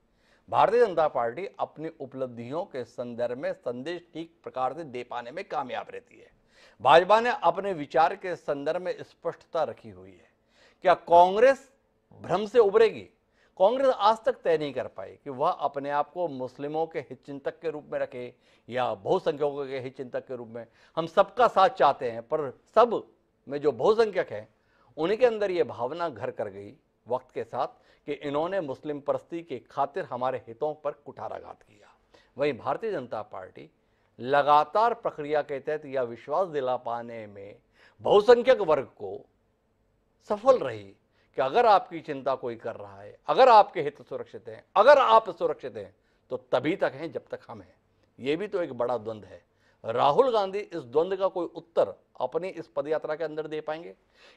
भारतीय जनता पार्टी अपनी उपलब्धियों के संदर्भ में संदेश ठीक प्रकार से दे पाने में कामयाब रहती है। भाजपा ने अपने विचार के संदर्भ में स्पष्टता रखी हुई है। क्या कांग्रेस भ्रम से उभरेगी? कांग्रेस आज तक तय नहीं कर पाई कि वह अपने आप को मुस्लिमों के हितचिंतक के रूप में रखे या बहुसंख्यकों के हितचिंतक के रूप में। हम सबका साथ चाहते हैं, पर सब में जो बहुसंख्यक हैं उनके अंदर ये भावना घर कर गई वक्त के साथ कि इन्होंने मुस्लिम परस्ती के खातिर हमारे हितों पर कुठाराघात किया। वहीं भारतीय जनता पार्टी लगातार प्रक्रिया के तहत यह विश्वास दिला पाने में बहुसंख्यक वर्ग को सफल रही कि अगर आपकी चिंता कोई कर रहा है, अगर आपके हित सुरक्षित हैं, अगर आप सुरक्षित हैं तो तभी तक हैं जब तक हम हैं। ये भी तो एक बड़ा द्वंद्व है। राहुल गांधी इस द्वंद्व का कोई उत्तर अपनी इस पदयात्रा के अंदर दे पाएँगे?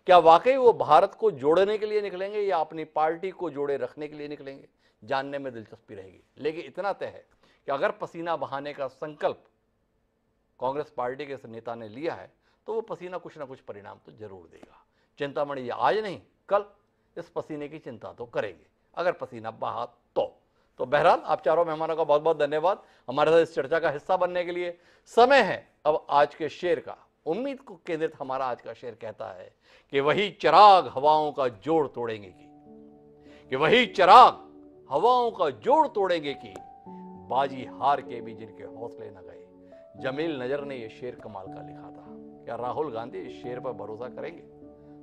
क्या वाकई वो भारत को जोड़ने के लिए निकलेंगे या अपनी पार्टी को जोड़े रखने के लिए निकलेंगे? जानने में दिलचस्पी रहेगी। लेकिन इतना तय है कि अगर पसीना बहाने का संकल्प कांग्रेस पार्टी के नेता ने लिया है तो वो पसीना कुछ ना कुछ परिणाम तो ज़रूर देगा। चिंतामणि आज नहीं, कल इस पसीने की चिंता तो करेंगे। अगर पसीना बहा तो बहरहाल, आप चारों मेहमानों का बहुत बहुत धन्यवाद। हमारे साथ इस चर्चा का हिस्सा बनने के लिए समय है। अब आज के शेर का, उम्मीद को केंद्रित हमारा आज का शेर कहता है कि वही चिराग हवाओं का जोड़ तोड़ेंगे की, कि वही चिराग हवाओं का जोड़ तोड़ेंगे की, बाजी हार के भी जिनके हौसले न गए। जमील नज़र ने यह शेर कमाल का लिखा था। क्या राहुल गांधी इस शेर पर भरोसा करेंगे?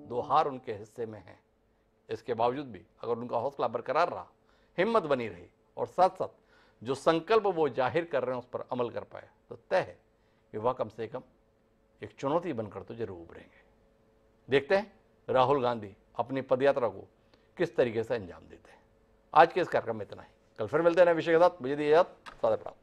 दो हार उनके हिस्से में है। इसके बावजूद भी, अगर उनका हौसला बरकरार रहा, हिम्मत बनी रही और साथ साथ जो संकल्प वो ज़ाहिर कर रहे हैं उस पर अमल कर पाए तो तय है कि वह कम से कम एक चुनौती बनकर तो ज़रूर उभरेंगे। देखते हैं राहुल गांधी अपनी पदयात्रा को किस तरीके से अंजाम देते हैं। आज के इस कार्यक्रम में इतना ही। कल फिर मिलते हैं विषय के साथ। मुझे दिए याद सादा प्राप्त